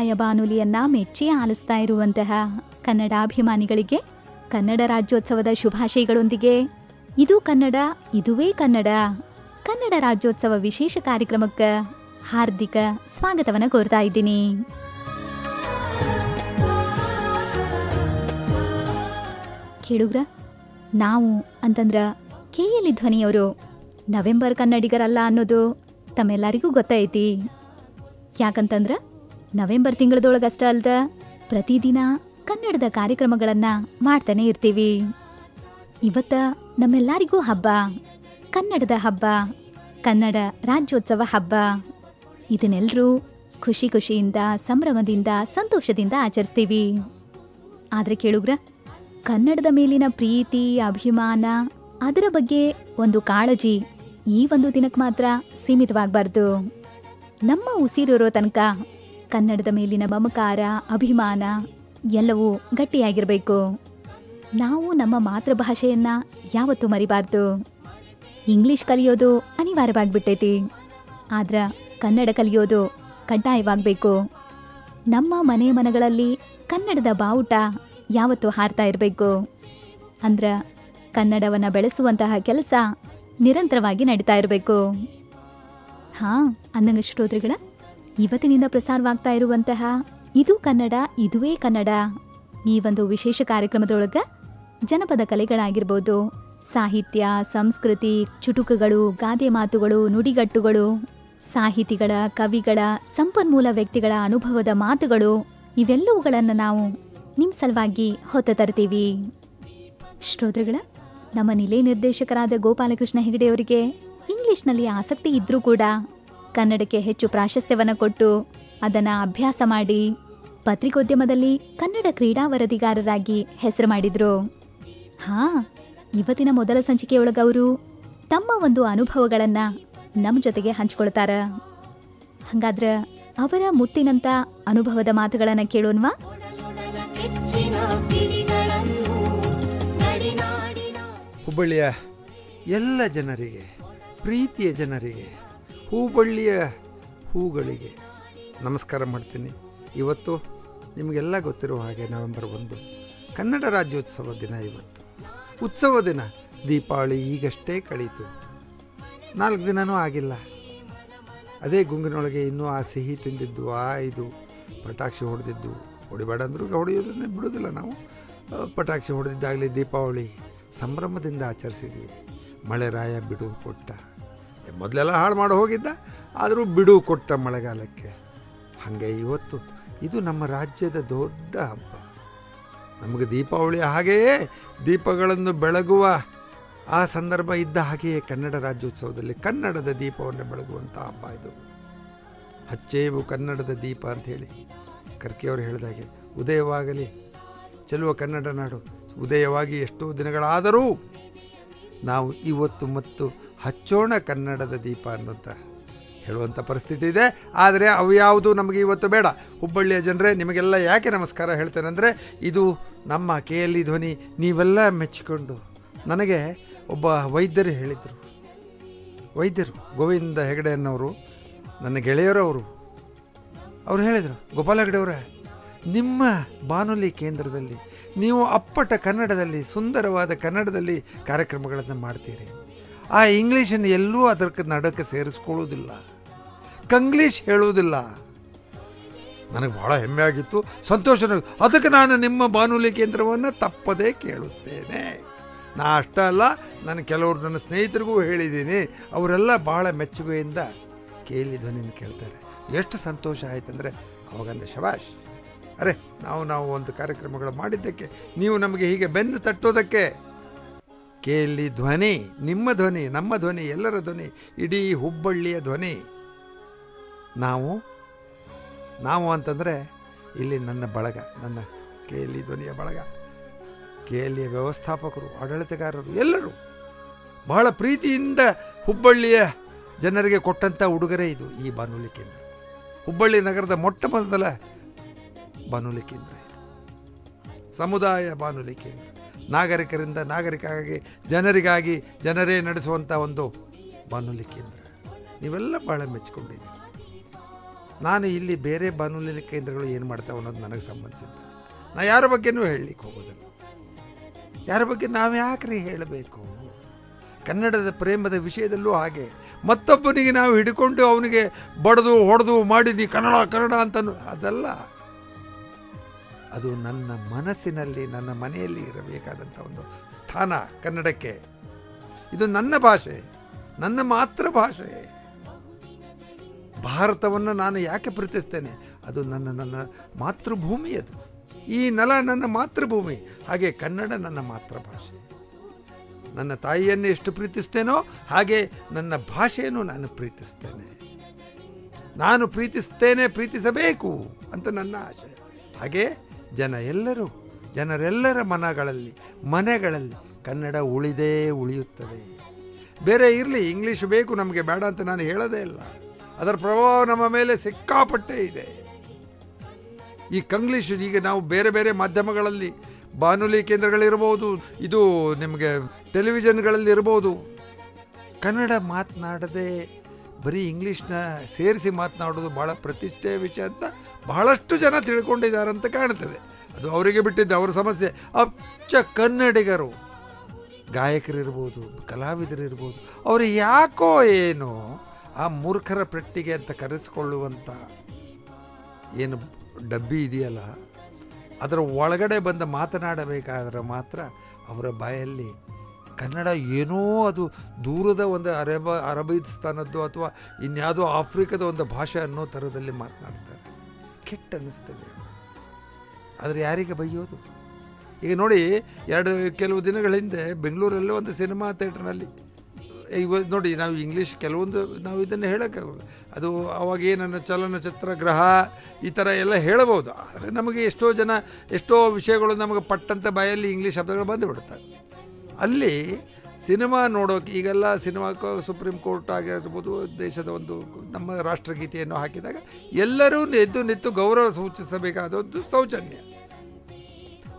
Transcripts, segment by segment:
ಸಮುದಾಯ ಬಾನುಲಿಯನ್ನ ಮೆಚ್ಚಿ ಆಲಿಸ್ತಾ ಇರುವಂತಹ ಕನ್ನಡಾಭಿಮಾನಿಗಳಿಗೆ ಕನ್ನಡ ರಾಜ್ಯೋತ್ಸವದ ಶುಭಾಶಯಗಳೊಂದಿಗೆ, ಇದು ಕನ್ನಡ, ಇದುವೇ ಕನ್ನಡ. ಕನ್ನಡ ರಾಜ್ಯೋತ್ಸವ ವಿಶೇಷ ಕಾರ್ಯಕ್ರಮಕ್ಕೆ ಹಾರ್ದಿಕ ಸ್ವಾಗತವನ್ನ ಕೋರ್ತಾ ಇದ್ದೀನಿ. ಕೇಳುಗ್ರ, ನಾವು ಅಂತಂದ್ರ ಕೆಎಲ್ಇ ಧ್ವನಿಯವರು ನವೆಂಬರ್ ಕನ್ನಡಿಗರಲ್ಲ ಅನ್ನೋದು ತಮ್ಮೆಲ್ಲರಿಗೂ ಗೊತ್ತೈತಿ ಯಾಕಂತಂದ್ರ ನವೆಂಬರ್ ತಿಂಗಳದೊಳಗಷ್ಟ ಅಲ್ದ ಪ್ರತಿದಿನ ಕನ್ನಡದ ಕಾರ್ಯಕ್ರಮಗಳನ್ನ ಮಾಡ್ತಾನೆ ಇರ್ತೀವಿ. ಇವತ್ತ ನಮ್ಮೆಲ್ಲರಿಗೂ ಹಬ್ಬ. ಕನ್ನಡದ ಹಬ್ಬ. ಕನ್ನಡ ರಾಜ್ಯೋತ್ಸವ ಹಬ್ಬ. ಇದನ್ನೆಲ್ಲರೂ ಖುಷಿ ಖುಷಿಯಿಂದ, ಸಂಭ್ರಮದಿಂದ, ಸಂತೋಷದಿಂದ ಆಚರಿಸ್ತೀವಿ. ಆದರೆ ಕೇಳುಗ್ರ, ಕನ್ನಡದ ಮೇಲಿನ ಪ್ರೀತಿ, ಅಭಿಮಾನ, ಅದರ ಬಗ್ಗೆ ಒಂದು ಕಾಳಜಿ ಈ ಒಂದು ದಿನಕ್ಕೆ ಮಾತ್ರ ಸೀಮಿತವಾಗಬಾರ್ದು. ನಮ್ಮ ಉಸಿರಿರೋ ತನಕ ಕನ್ನಡದ ಮೇಲಿನ ಮಮಕಾರ, ಅಭಿಮಾನ ಎಲ್ಲವೂ ಗಟ್ಟಿಯಾಗಿರಬೇಕು. ನಾವು ನಮ್ಮ ಮಾತೃಭಾಷೆಯನ್ನ ಯಾವತ್ತೂ ಮರಿಬಾರ್ದು. ಇಂಗ್ಲಿಷ್ ಕಲಿಯೋದು ಅನಿವಾರ್ಯವಾಗಿಬಿಟ್ಟೈತಿ. ಆದ್ರ ಕನ್ನಡ ಕಲಿಯೋದು ಕಡ್ಡಾಯವಾಗಬೇಕು. ನಮ್ಮ ಮನೆ ಮನಗಳಲ್ಲಿ ಕನ್ನಡದ ಬಾವುಟ ಯಾವತ್ತೂ ಹಾರ್ತಾ ಇರಬೇಕು. ಅಂದ್ರ ಕನ್ನಡವನ್ನು ಬೆಳೆಸುವಂತಹ ಕೆಲಸ ನಿರಂತರವಾಗಿ ನಡೀತಾ ಇರಬೇಕು. ಹಾ, ಅಂದಂಗ ಶ್ರೋತೃಗಳ ಇವತ್ತಿನಿಂದ ಪ್ರಸಾರವಾಗ್ತಾ ಇರುವಂತಹ ಇದು ಕನ್ನಡ, ಇದುವೇ ಕನ್ನಡ. ಈ ಒಂದು ವಿಶೇಷ ಕಾರ್ಯಕ್ರಮದೊಳಗೆ ಜನಪದ ಕಲೆಗಳಾಗಿರ್ಬೋದು, ಸಾಹಿತ್ಯ, ಸಂಸ್ಕೃತಿ, ಚುಟುಕುಗಳು, ಗಾದೆ ಮಾತುಗಳು, ನುಡಿಗಟ್ಟುಗಳು, ಸಾಹಿತಿಗಳ, ಕವಿಗಳ, ಸಂಪನ್ಮೂಲ ವ್ಯಕ್ತಿಗಳ ಅನುಭವದ ಮಾತುಗಳು, ಇವೆಲ್ಲವುಗಳನ್ನು ನಾವು ನಿಮ್ಮ ಸಲುವಾಗಿ ಹೊತ್ತ ತರ್ತೀವಿ. ಶ್ರೋತೃಗಳ, ನಮ್ಮ ನಿಲಯ ನಿರ್ದೇಶಕರಾದ ಗೋಪಾಲಕೃಷ್ಣ ಹೆಗಡೆಯವರಿಗೆ ಇಂಗ್ಲಿಷ್ನಲ್ಲಿ ಆಸಕ್ತಿ ಇದ್ರೂ ಕೂಡ ಕನ್ನಡಕ್ಕೆ ಹೆಚ್ಚು ಪ್ರಾಶಸ್ತ್ಯವನ್ನು ಕೊಟ್ಟು ಅದನ್ನು ಅಭ್ಯಾಸ ಮಾಡಿ ಪತ್ರಿಕೋದ್ಯಮದಲ್ಲಿ ಕನ್ನಡ ಕ್ರೀಡಾ ವರದಿಗಾರರಾಗಿ ಹೆಸರು ಮಾಡಿದ್ರು. ಹಾ, ಇವತ್ತಿನ ಮೊದಲ ಸಂಚಿಕೆಯೊಳಗವರು ತಮ್ಮ ಒಂದು ಅನುಭವಗಳನ್ನು ನಮ್ಮ ಜೊತೆಗೆ ಹಂಚ್ಕೊಳ್ತಾರ. ಹಾಗಾದ್ರೆ ಅವರ ಮುತ್ತಿನಂತ ಅನುಭವದ ಮಾತುಗಳನ್ನು ನಡಿನಾಡಿನ ಹುಬ್ಬಳ್ಳಿಯ ಎಲ್ಲ ಜನರಿಗೆ, ಪ್ರೀತಿಯ ಜನರಿಗೆ ಹೂಬಳ್ಳಿಯ ಹೂಗಳಿಗೆ ನಮಸ್ಕಾರ ಮಾಡ್ತೀನಿ. ಇವತ್ತು ನಿಮಗೆಲ್ಲ ಗೊತ್ತಿರುವ ಹಾಗೆ ನವೆಂಬರ್ ಒಂದು, ಕನ್ನಡ ರಾಜ್ಯೋತ್ಸವ ದಿನ ಇವತ್ತು. ಉತ್ಸವ ದಿನ, ದೀಪಾವಳಿ ಈಗಷ್ಟೇ ಕಳೀತು. ನಾಲ್ಕು ದಿನವೂ ಆಗಿಲ್ಲ. ಅದೇ ಗುಂಗಿನೊಳಗೆ ಇನ್ನೂ ಆ ಸಿಹಿ ತಿಂದಿದ್ದು, ಆ ಇದು ಪಟಾಕ್ಷಿ ಹೊಡೆದಿದ್ದು. ಹೊಡಿಬೇಡ ಅಂದ್ರೂ ಹೊಡೆಯೋದನ್ನೇ ಬಿಡೋದಿಲ್ಲ ನಾವು. ಪಟಾಕ್ಷಿ ಹೊಡೆದಿದ್ದಾಗಲಿ ದೀಪಾವಳಿ ಸಂಭ್ರಮದಿಂದ ಆಚರಿಸಿದ್ವಿ. ಮಳೆ ರಾಯ ಬಿಡುವು ಕೊಟ್ಟ ಮೊದಲೆಲ್ಲ ಹಾಳು ಮಾಡಿ ಹೋಗಿದ್ದ, ಆದರೂ ಬಿಡು ಕೊಟ್ಟ ಮಳೆಗಾಲಕ್ಕೆ. ಹಾಗೆ ಇವತ್ತು ಇದು ನಮ್ಮ ರಾಜ್ಯದ ದೊಡ್ಡ ಹಬ್ಬ. ನಮಗೆ ದೀಪಾವಳಿ ಹಾಗೆಯೇ ದೀಪಗಳನ್ನು ಬೆಳಗುವ ಆ ಸಂದರ್ಭ ಇದ್ದ ಹಾಗೆಯೇ ಕನ್ನಡ ರಾಜ್ಯೋತ್ಸವದಲ್ಲಿ ಕನ್ನಡದ ದೀಪವನ್ನು ಬೆಳಗುವಂಥ ಹಬ್ಬ ಇದು. ಹಚ್ಚೇವು ಕನ್ನಡದ ದೀಪ ಅಂಥೇಳಿ ಕರ್ಕಿಯವರು ಹೇಳಿದಾಗೆ ಉದಯವಾಗಲಿ, ಚೆಲುವ ಕನ್ನಡ ನಾಡು. ಉದಯವಾಗಿ ಎಷ್ಟೋ ದಿನಗಳಾದರೂ ನಾವು ಇವತ್ತು ಮತ್ತು ಹಚ್ಚೋಣ ಕನ್ನಡದ ದೀಪ ಅನ್ನೋಂಥ ಹೇಳುವಂಥ ಪರಿಸ್ಥಿತಿ ಇದೆ. ಆದರೆ ಅವು ಯಾವುದು ನಮಗೆ ಇವತ್ತು ಬೇಡ. ಹುಬ್ಬಳ್ಳಿಯ ಜನರೇ, ನಿಮಗೆಲ್ಲ ಯಾಕೆ ನಮಸ್ಕಾರ ಹೇಳ್ತೇನೆ ಅಂದರೆ, ಇದು ನಮ್ಮ ಕೆ ಧ್ವನಿ ನೀವೆಲ್ಲ ಮೆಚ್ಚಿಕೊಂಡು ನನಗೆ ಒಬ್ಬ ವೈದ್ಯರು ಹೇಳಿದರು. ವೈದ್ಯರು, ಗೋವಿಂದ ಹೆಗಡೆ ಅನ್ನೋರು, ನನ್ನ ಗೆಳೆಯರವರು ಅವ್ರು. ಹೇಳಿದರು, ಗೋಪಾಲ ಹೆಗಡೆ ಅವರ, ನಿಮ್ಮ ಬಾನುಲಿ ಕೇಂದ್ರದಲ್ಲಿ ನೀವು ಅಪ್ಪಟ ಕನ್ನಡದಲ್ಲಿ, ಸುಂದರವಾದ ಕನ್ನಡದಲ್ಲಿ ಕಾರ್ಯಕ್ರಮಗಳನ್ನು ಮಾಡ್ತೀರಿ ಆ ಇಂಗ್ಲೀಷನ್ನು ಎಲ್ಲೂ ಅದಕ್ಕೆ ನಡಕ್ಕೆ ಸೇರಿಸ್ಕೊಳ್ಳೋದಿಲ್ಲ. ಕಂಗ್ಲೀಷ್ ಹೇಳುವುದಿಲ್ಲ ನನಗೆ ಭಾಳ ಹೆಮ್ಮೆ ಆಗಿತ್ತು. ಸಂತೋಷ ಅದಕ್ಕೆ ನಾನು ನಿಮ್ಮ ಬಾನುಲಿ ಕೇಂದ್ರವನ್ನು ತಪ್ಪದೇ ಕೇಳುತ್ತೇನೆ. ನಾ ಅಷ್ಟೇ ಅಲ್ಲ ನಾನು ಕೆಲವರು ನನ್ನ ಸ್ನೇಹಿತರಿಗೂ ಹೇಳಿದ್ದೀನಿ, ಅವರೆಲ್ಲ ಭಾಳ ಮೆಚ್ಚುಗೆಯಿಂದ ಕೇಳಿ ಧ್ವನಿನ ಕೇಳ್ತಾರೆ. ಎಷ್ಟು ಸಂತೋಷ ಆಯ್ತಂದರೆ ಅವಾಗಂದ ಶಬಾಷ್, ಅರೆ, ನಾವು ನಾವು ಒಂದು ಕಾರ್ಯಕ್ರಮಗಳು ಮಾಡಿದ್ದಕ್ಕೆ, ನೀವು ನಮಗೆ ಹೀಗೆ ಬೆನ್ನು ತಟ್ಟೋದಕ್ಕೆ ಕೇಳಿ ಧ್ವನಿ, ನಿಮ್ಮ ಧ್ವನಿ, ನಮ್ಮ ಧ್ವನಿ, ಎಲ್ಲರ ಧ್ವನಿ, ಇಡೀ ಹುಬ್ಬಳ್ಳಿಯ ಧ್ವನಿ. ನಾವು ನಾವು ಅಂತಂದರೆ ಇಲ್ಲಿ ನನ್ನ ಬಳಗ, ನನ್ನ ಕೆ ಎಲ್ ಇ ಧ್ವನಿಯ ಬಳಗ. ಕೆ ಎಲ್ ಇಯ ವ್ಯವಸ್ಥಾಪಕರು, ಆಡಳಿತಗಾರರು, ಎಲ್ಲರೂ ಬಹಳ ಪ್ರೀತಿಯಿಂದ ಹುಬ್ಬಳ್ಳಿಯ ಜನರಿಗೆ ಕೊಟ್ಟಂಥ ಉಡುಗೊರೆ ಇದು ಈ ಬಾನುಲಿ ಕೇಂದ್ರ. ಹುಬ್ಬಳ್ಳಿ ನಗರದ ಮೊಟ್ಟ ಮೊದಲ ಬಾನುಲಿ ಕೇಂದ್ರ ಇದು. ಸಮುದಾಯ ಬಾನುಲಿ ಕೇಂದ್ರ. ನಾಗರಿಕರಿಂದ ನಾಗರಿಕಾಗಿ ಜನರಿಗಾಗಿ ಜನರೇ ನಡೆಸುವಂಥ ಒಂದು ಬಾನುಲಿ ಕೇಂದ್ರ. ನೀವೆಲ್ಲ ಭಾಳ ಮೆಚ್ಚಿಕೊಂಡಿದ್ದೀರಿ. ನಾನು ಇಲ್ಲಿ ಬೇರೆ ಬಾನುಲಿ ಕೇಂದ್ರಗಳು ಏನು ಮಾಡ್ತಾವೆ ಅನ್ನೋದು ನನಗೆ ಸಂಬಂಧಿಸಿದ್ದ. ನಾ ಯಾರ ಬಗ್ಗೆನೂ ಹೇಳಲಿಕ್ಕೆ ಹೋಗೋದಿಲ್ಲ. ಯಾರ ಬಗ್ಗೆ ನಾವು ಯಾಕ್ರಿ ಹೇಳಬೇಕು? ಕನ್ನಡದ ಪ್ರೇಮದ ವಿಷಯದಲ್ಲೂ ಹಾಗೆ. ಮತ್ತೊಬ್ಬನಿಗೆ ನಾವು ಹಿಡ್ಕೊಂಡು ಅವನಿಗೆ ಬಡದು, ಹೊಡೆದು ಮಾಡಿದ್ದೀವಿ ಕನ್ನಡ ಕನ್ನಡ ಅಂತ ಅದಲ್ಲ. ಅದು ನನ್ನ ಮನಸ್ಸಿನಲ್ಲಿ, ನನ್ನ ಮನೆಯಲ್ಲಿ ಇರಬೇಕಾದಂಥ ಒಂದು ಸ್ಥಾನ ಕನ್ನಡಕ್ಕೆ. ಇದು ನನ್ನ ಭಾಷೆ, ನನ್ನ ಮಾತೃ ಭಾಷೆ. ಭಾರತವನ್ನು ನಾನು ಯಾಕೆ ಪ್ರೀತಿಸ್ತೇನೆ ಅದು ನನ್ನ ನನ್ನ ಮಾತೃಭೂಮಿ ಅದು. ಈ ನೆಲ ನನ್ನ ಮಾತೃಭೂಮಿ, ಹಾಗೆ ಕನ್ನಡ ನನ್ನ ಮಾತೃಭಾಷೆ. ನನ್ನ ತಾಯಿಯನ್ನು ಎಷ್ಟು ಪ್ರೀತಿಸ್ತೇನೋ, ಹಾಗೆ ನನ್ನ ಭಾಷೆಯನ್ನು ನಾನು ಪ್ರೀತಿಸ್ತೇನೆ. ನಾನು ಪ್ರೀತಿಸ್ತೇನೆ, ಪ್ರೀತಿಸಬೇಕು ಅಂತ ನನ್ನ ಆಶೆ. ಹಾಗೆ ಜನ ಎಲ್ಲರೂ, ಜನರೆಲ್ಲರ ಮನಗಳಲ್ಲಿ, ಮನೆಗಳಲ್ಲಿ ಕನ್ನಡ ಉಳಿದೇ ಉಳಿಯುತ್ತದೆ. ಬೇರೆ ಇರಲಿ, ಇಂಗ್ಲೀಷ್ ಬೇಕು ನಮಗೆ, ಬೇಡ ಅಂತ ನಾನು ಹೇಳೋದೇ ಇಲ್ಲ. ಅದರ ಪ್ರಭಾವ ನಮ್ಮ ಮೇಲೆ ಸಿಕ್ಕಾಪಟ್ಟೆ ಇದೆ. ಈ ಕಂಗ್ಲೀಷ್, ಈಗ ನಾವು ಬೇರೆ ಬೇರೆ ಮಾಧ್ಯಮಗಳಲ್ಲಿ, ಬಾನುಲಿ ಕೇಂದ್ರಗಳಿರ್ಬೋದು, ಇದು ನಿಮಗೆ ಟೆಲಿವಿಷನ್ಗಳಲ್ಲಿ ಇರ್ಬೋದು, ಕನ್ನಡ ಮಾತನಾಡದೆ ಬರೀ ಇಂಗ್ಲೀಷ್ನ ಸೇರಿಸಿ ಮಾತನಾಡೋದು ಭಾಳ ಪ್ರತಿಷ್ಠೆಯ ವಿಷಯ ಅಂತ ಬಹಳಷ್ಟು ಜನ ತಿಳ್ಕೊಂಡಿದ್ದಾರೆ ಅಂತ ಕಾಣ್ತದೆ ಅದು ಅವರಿಗೆ ಬಿಟ್ಟಿದ್ದು ಅವರ ಸಮಸ್ಯೆ. ಅಚ್ಚ ಕನ್ನಡಿಗರು, ಗಾಯಕರಿರ್ಬೋದು, ಕಲಾವಿದರಿರ್ಬೋದು, ಅವರು ಯಾಕೋ ಏನೋ ಆ ಮೂರ್ಖರ ಪೆಟ್ಟಿಗೆ ಅಂತ ಕರೆಸಿಕೊಳ್ಳುವಂಥ ಏನು ಡಬ್ಬಿ ಇದೆಯಲ್ಲ, ಅದರ ಒಳಗಡೆ ಬಂದು ಮಾತನಾಡಬೇಕಾದ್ರೆ ಮಾತ್ರ ಅವರ ಬಾಯಲ್ಲಿ ಕನ್ನಡ ಏನೋ ಅದು ದೂರದ ಒಂದು ಅರಬ ಅರಬಿಸ್ತಾನದ್ದು ಅಥವಾ ಇನ್ಯಾವುದೋ ಆಫ್ರಿಕಾದ ಒಂದು ಭಾಷೆ ಅನ್ನೋ ಥರದಲ್ಲಿ ಮಾತನಾಡ್ತಾರೆ. ಕೆಟ್ಟ ಅನ್ನಿಸ್ತದೆ. ಆದರೆ ಯಾರಿಗೆ ಬೈಯೋದು? ಈಗ ನೋಡಿ, ಎರಡು ಕೆಲವು ದಿನಗಳ ಹಿಂದೆ ಬೆಂಗಳೂರಲ್ಲೇ ಒಂದು ಸಿನಿಮಾ ಥಿಯೇಟ್ರ್ನಲ್ಲಿ ಇವ ನೋಡಿ, ನಾವು ಇಂಗ್ಲೀಷ್ ಕೆಲವೊಂದು ನಾವು ಇದನ್ನು ಹೇಳೋಕ್ಕಾಗಲ್ಲ. ಅದು ಅವಾಗ ಏನನ್ನ ಚಲನಚಿತ್ರ, ಗ್ರಹ, ಈ ಥರ ಎಲ್ಲ ಹೇಳಬಹುದು. ಆದರೆ ನಮಗೆ ಎಷ್ಟೋ ಜನ, ಎಷ್ಟೋ ವಿಷಯಗಳು ನಮಗೆ ಪಟ್ಟಂತ ಬಾಯಲ್ಲಿ ಇಂಗ್ಲೀಷ್ ಶಬ್ದಗಳು ಬಂದುಬಿಡ್ತವೆ ಅಲ್ಲಿ ಸಿನಿಮಾ ನೋಡೋಕೆ, ಈಗೆಲ್ಲ ಸಿನಿಮಾ ಸುಪ್ರೀಂ ಕೋರ್ಟ್ ಆಗಿರ್ಬೋದು, ದೇಶದ ಒಂದು ನಮ್ಮ ರಾಷ್ಟ್ರಗೀತೆಯನ್ನು ಹಾಕಿದಾಗ ಎಲ್ಲರೂ ಎದ್ದು ನಿಂತು ಗೌರವ ಸೂಚಿಸಬೇಕಾದದ್ದು ಸೌಜನ್ಯ.